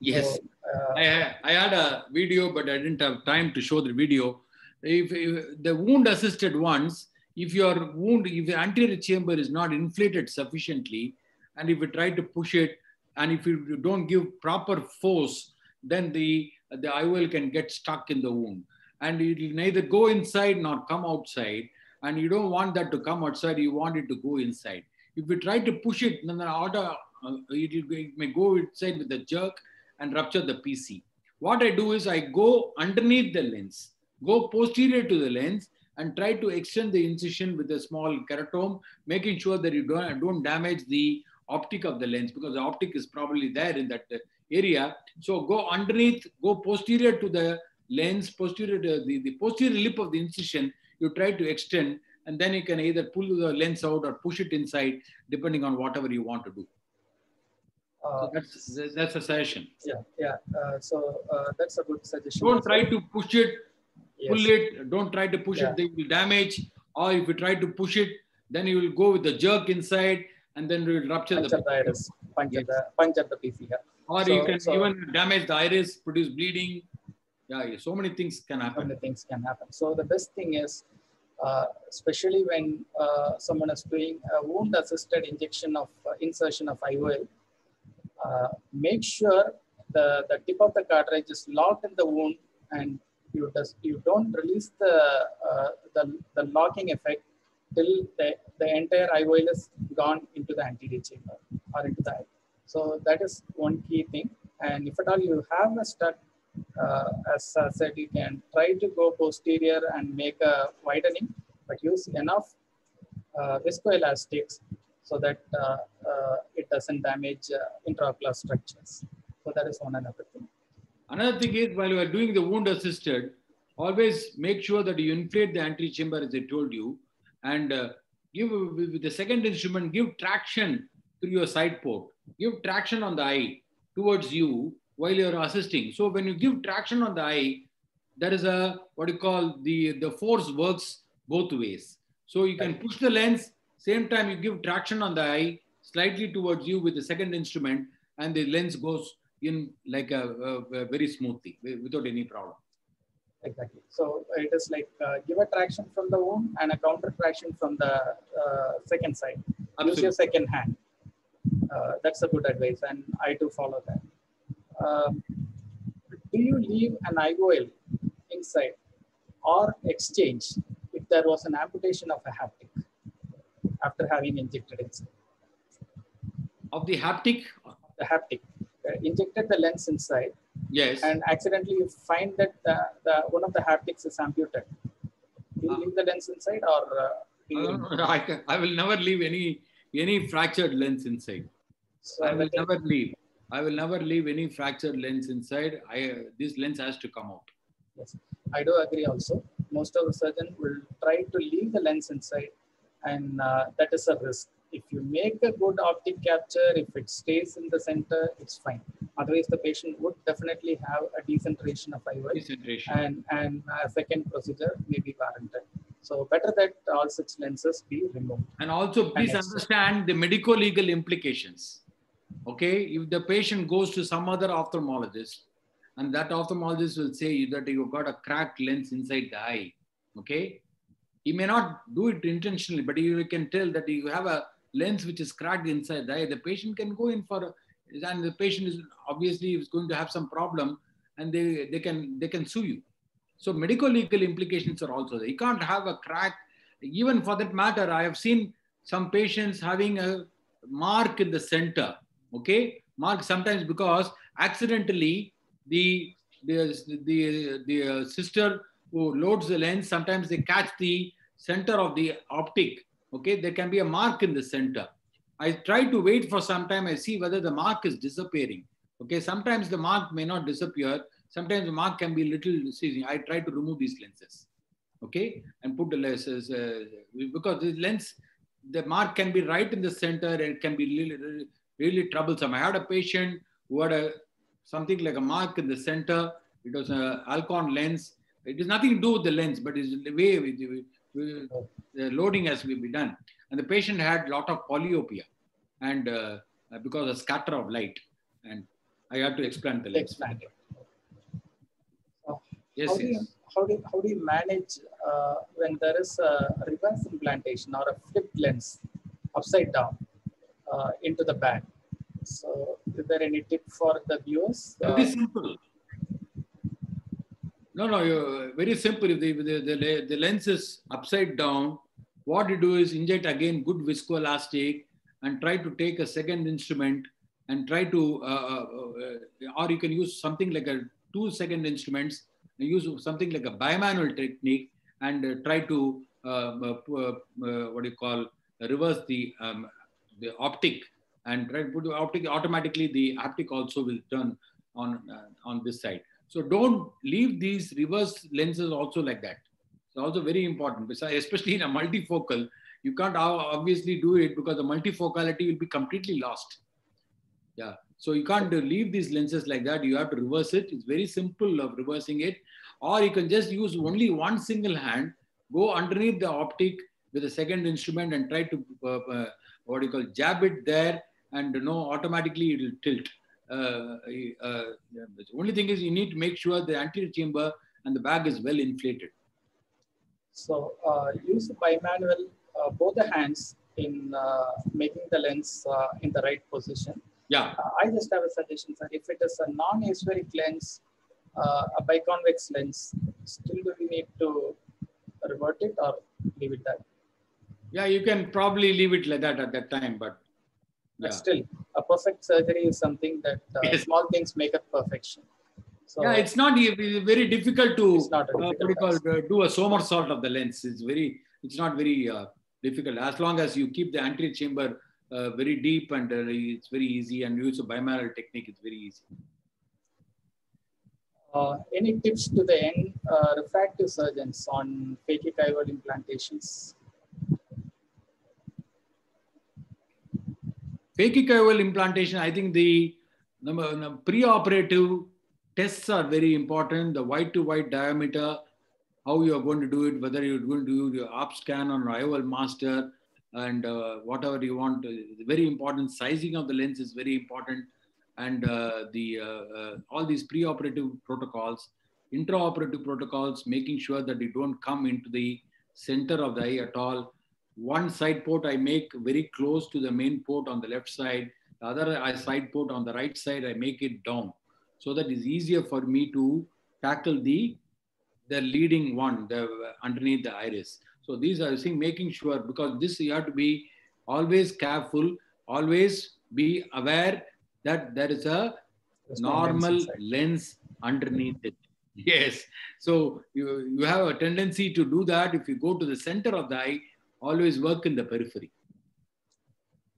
Yes. So, uh, I, I had a video, but I didn't have time to show the video if, if the wound assisted ones, if your wound, if the anterior chamber is not inflated sufficiently, and if you try to push it, and if you don't give proper force, then the, the IOL can get stuck in the wound. And it will neither go inside nor come outside. And you don't want that to come outside, you want it to go inside. If you try to push it, then the order, uh, it, it may go inside with a jerk and rupture the PC. What I do is I go underneath the lens Go posterior to the lens and try to extend the incision with a small keratome, making sure that you don't, don't damage the optic of the lens because the optic is probably there in that area. So go underneath, go posterior to the lens, posterior to the, the posterior lip of the incision, you try to extend and then you can either pull the lens out or push it inside depending on whatever you want to do. Uh, so that's that's a suggestion. Yeah, yeah. Uh, so uh, that's a good suggestion. Don't try to push it yes. pull it don't try to push yeah. it they will damage or if you try to push it then you will go with the jerk inside and then you will rupture puncture the, the iris puncture yes. the puncture the PC here. or so, you can so, even damage the iris produce bleeding yeah, so many things can happen so many things can happen so the best thing is uh, especially when uh, someone is doing a wound assisted injection of uh, insertion of IOL, uh, make sure the, the tip of the cartridge is locked in the wound and you does you don't release the uh, the, the locking effect till the, the entire IOL is gone into the anterior chamber or into the eye. So that is one key thing. And if at all you have a stud, uh, as I said, you can try to go posterior and make a widening, but use enough uh, viscoelastics so that uh, uh it doesn't damage uh, intraocular structures. So that is one another thing. Another thing is while you are doing the wound assisted, always make sure that you inflate the anterior chamber as I told you and uh, give with the second instrument, give traction through your side port. Give traction on the eye towards you while you're assisting. So when you give traction on the eye, there is a what you call the the force works both ways. So you can push the lens, same time you give traction on the eye slightly towards you with the second instrument, and the lens goes in like a, a, a very smoothly without any problem. Exactly. So it is like uh, give a traction from the wound and a counter traction from the uh, second side. Absolutely. Use your second hand. Uh, that's a good advice, and I do follow that. Um, do you leave an IOL inside or exchange if there was an amputation of a haptic after having injected inside? Of the haptic? The haptic. Uh, injected the lens inside. Yes. And accidentally you find that the, the one of the haptics is amputated. Do you uh, leave the lens inside or? Uh, I, I will never leave any any fractured lens inside. So I will never leave. I will never leave any fractured lens inside. I, uh, this lens has to come out. Yes, I do agree also. Most of the surgeon will try to leave the lens inside and uh, that is a risk. If you make a good optic capture, if it stays in the center, it's fine. Otherwise, the patient would definitely have a decentration of IOL decentration. and, and a second procedure may be warranted. So better that all such lenses be removed. And also please and understand the medico-legal implications Okay, if the patient goes to some other ophthalmologist and that ophthalmologist will say that you've got a cracked lens inside the eye, okay, he may not do it intentionally, but you can tell that you have a lens which is cracked inside the eye. The patient can go in for, and the patient is obviously is going to have some problem, and they they can they can sue you. So medical legal implications are also there. You can't have a crack. Even for that matter, I have seen some patients having a mark in the center okay? Mark sometimes because accidentally the the the, the sister who loads the lens sometimes they catch the center of the optic. Okay? There can be a mark in the center. I try to wait for some time. I see whether the mark is disappearing. Okay? Sometimes the mark may not disappear. Sometimes the mark can be little see i try to remove these lenses. Okay? And put the lenses uh, because the lens the mark can be right in the center and it can be really, really troublesome. I had a patient who had a something like a mark in the center. It was an Alcon lens. It has nothing to do with the lens, but it's the way the loading has to be done. And the patient had a lot of polyopia and uh, because of scatter of light. And I had to explain the lens. So yes, how, yes. Do you, how, do, how do you manage uh, when there is a reverse implantation or a flipped lens upside down? Uh, into the bag. So is there any tip for the viewers? Very uh, simple. No, no, very simple. If the, the, the, the lens is upside down, what you do is inject again good viscoelastic and try to take a second instrument and try to, uh, uh, uh, or you can use something like a two second instruments use something like a bimanual technique and uh, try to, um, uh, what do you call, reverse the um, the optic and try to put the optic automatically the haptic also will turn on uh, on this side. So don't leave these reverse lenses also like that. It's also very important especially in a multifocal. You can't obviously do it because the multifocality will be completely lost. Yeah. So you can't leave these lenses like that. You have to reverse it. It's very simple of reversing it. Or you can just use only one single hand go underneath the optic with a second instrument and try to uh, what you call jab it there and you know automatically it will tilt. Uh, uh, the only thing is you need to make sure the anterior chamber and the bag is well inflated. So uh, use bimanual uh, both the hands in uh, making the lens uh, in the right position. Yeah. I just have a suggestion, sir. If it is a non-aspheric lens, a biconvex lens, still do we need to revert it or leave it that? Yeah, you can probably leave it like that at that time, but yeah. still, a perfect surgery is something that uh, yes. small things make up perfection. So, yeah, it's not very difficult to uh, difficult uh, do a somersault of the lens. It's very, it's not very uh, difficult as long as you keep the anterior chamber uh, very deep and uh, it's very easy and use a bimanual technique. It's very easy. Uh, any tips to the uh, refractive surgeons on IOL implantations? IOL implantation, I think the, the pre-operative tests are very important. The white to white diameter, how you are going to do it, whether you're going to do your op scan on IOL master and uh, whatever you want. Very important. Sizing of the lens is very important. And uh, the uh, uh, all these pre-operative protocols, intraoperative protocols, making sure that you don't come into the center of the eye at all. One side port I make very close to the main port on the left side. The other uh, side port on the right side, I make it down. So that is easier for me to tackle the the leading one the uh, underneath the iris. So these are saying making sure because this you have to be always careful always be aware that there is a There's normal lens lens underneath it. Yes. So you, you have a tendency to do that. If you go to the center of the eye always work in the periphery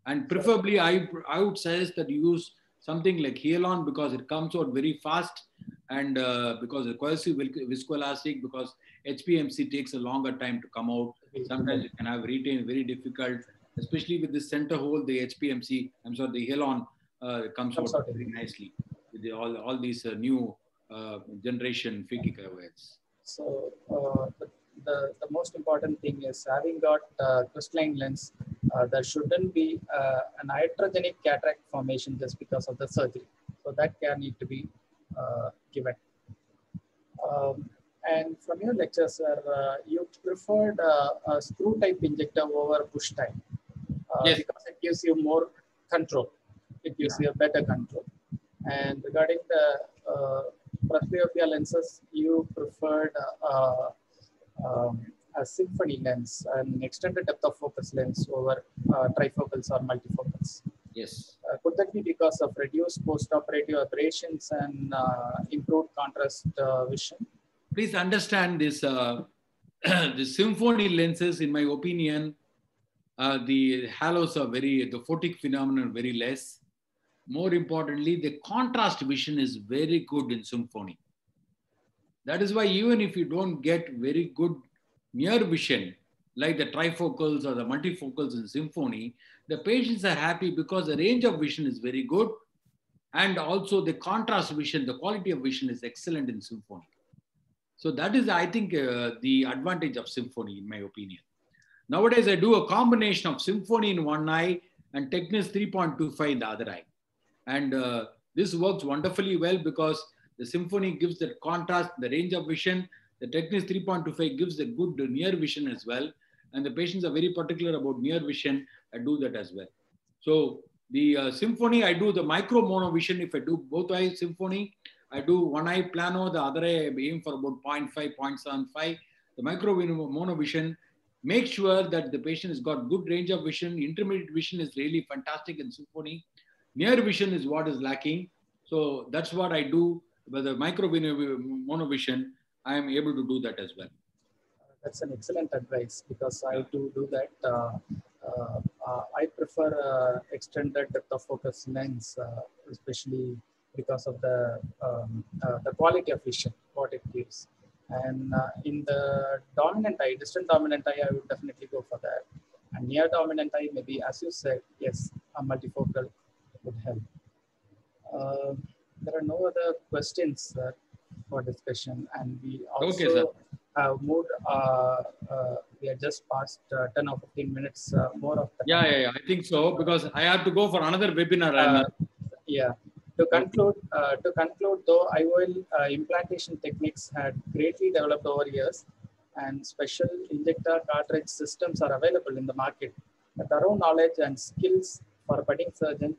and preferably i i would suggest that you use something like Healon because it comes out very fast and uh, because the cohesive viscoelastic because HPMC takes a longer time to come out. Sometimes you can have retain very difficult, especially with the center hole, the HPMC, I'm sorry, the Healon uh, comes, out very nicely with the, all, all these uh, new uh, generation IOLs. So uh, the, the, most important thing is having got uh, crystalline lens, uh, there shouldn't be uh, an iatrogenic cataract formation just because of the surgery. So that care need to be uh, given. Um, and from your lecture, sir, uh, you preferred uh, a screw type injector over push type uh, Yes. because it gives you more control. It gives you a better control. And regarding the uh, presbyopia lenses, you preferred uh, um, a symphony lens, an extended depth of focus lens over uh, trifocals or multifocals. Yes. Uh, could that be because of reduced post-operative aberrations and uh, improved contrast uh, vision? please understand this uh, the symphony lenses in my opinion uh, the halos are very the photic phenomenon very less more importantly the contrast vision is very good in symphony that is why even if you don't get very good near vision like the trifocals or the multifocals in symphony the patients are happy because the range of vision is very good and also the contrast vision the quality of vision is excellent in symphony so that is, I think, uh, the advantage of symphony, in my opinion. Nowadays, I do a combination of symphony in one eye and Tecnis 3.25 in the other eye. And uh, this works wonderfully well because the symphony gives the contrast, the range of vision. The Tecnis 3.25 gives the good near vision as well. And the patients are very particular about near vision. I do that as well. So the uh, symphony, I do the micro monovision. If I do both eye symphony, I do one eye plano, the other eye I aim for about 0.5, 0.75. The micro monovision, make sure that the patient has got good range of vision. Intermediate vision is really fantastic in symphony. Near vision is what is lacking. So that's what I do. With the micro monovision, I am able to do that as well. That's an excellent advice because I do do that. Uh, uh, uh, I prefer uh, extended depth of focus lens, uh, especially because of the um, the quality of vision what it gives. And in the dominant eye, distant dominant eye, I would definitely go for that. And near dominant eye, maybe as you said, yes, a multifocal would help. Uh, there are no other questions uh, for discussion, and we also Okay, sir. have moved. Uh, uh, we are just past uh, 10 or 15 minutes uh, more of the Yeah, yeah, yeah. I think so because I have to go for another webinar. uh, yeah. To conclude, uh, to conclude, though IOL uh, implantation techniques had greatly developed over years, and special injector cartridge systems are available in the market, a thorough knowledge and skills for budding surgeon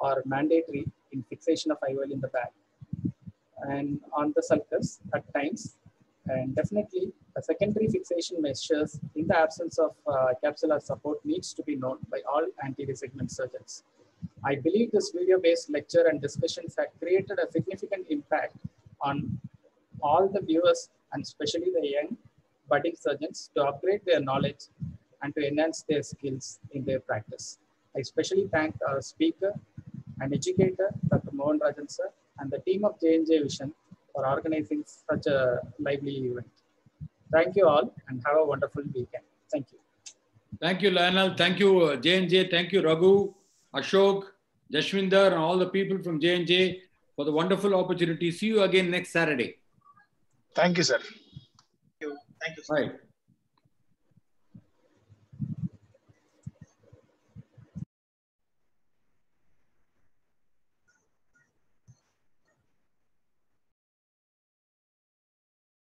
are mandatory in fixation of IOL in the back and on the sulcus at times. And definitely, a secondary fixation measures in the absence of uh, capsular support needs to be known by all anterior segment surgeons. I believe this video-based lecture and discussions have created a significant impact on all the viewers and especially the young budding surgeons to upgrade their knowledge and to enhance their skills in their practice. I especially thank our speaker and educator, Dr. Mohan Rajan sir, and the team of J&J Vision for organizing such a lively event. Thank you all and have a wonderful weekend. Thank you. Thank you, Lionel. Thank you, uh, J&J. Thank you, Raghu, Ashok, Jashwinder, and all the people from J&J for the wonderful opportunity. See you again next Saturday. Thank you, sir. Thank you. Thank you. sir. Right.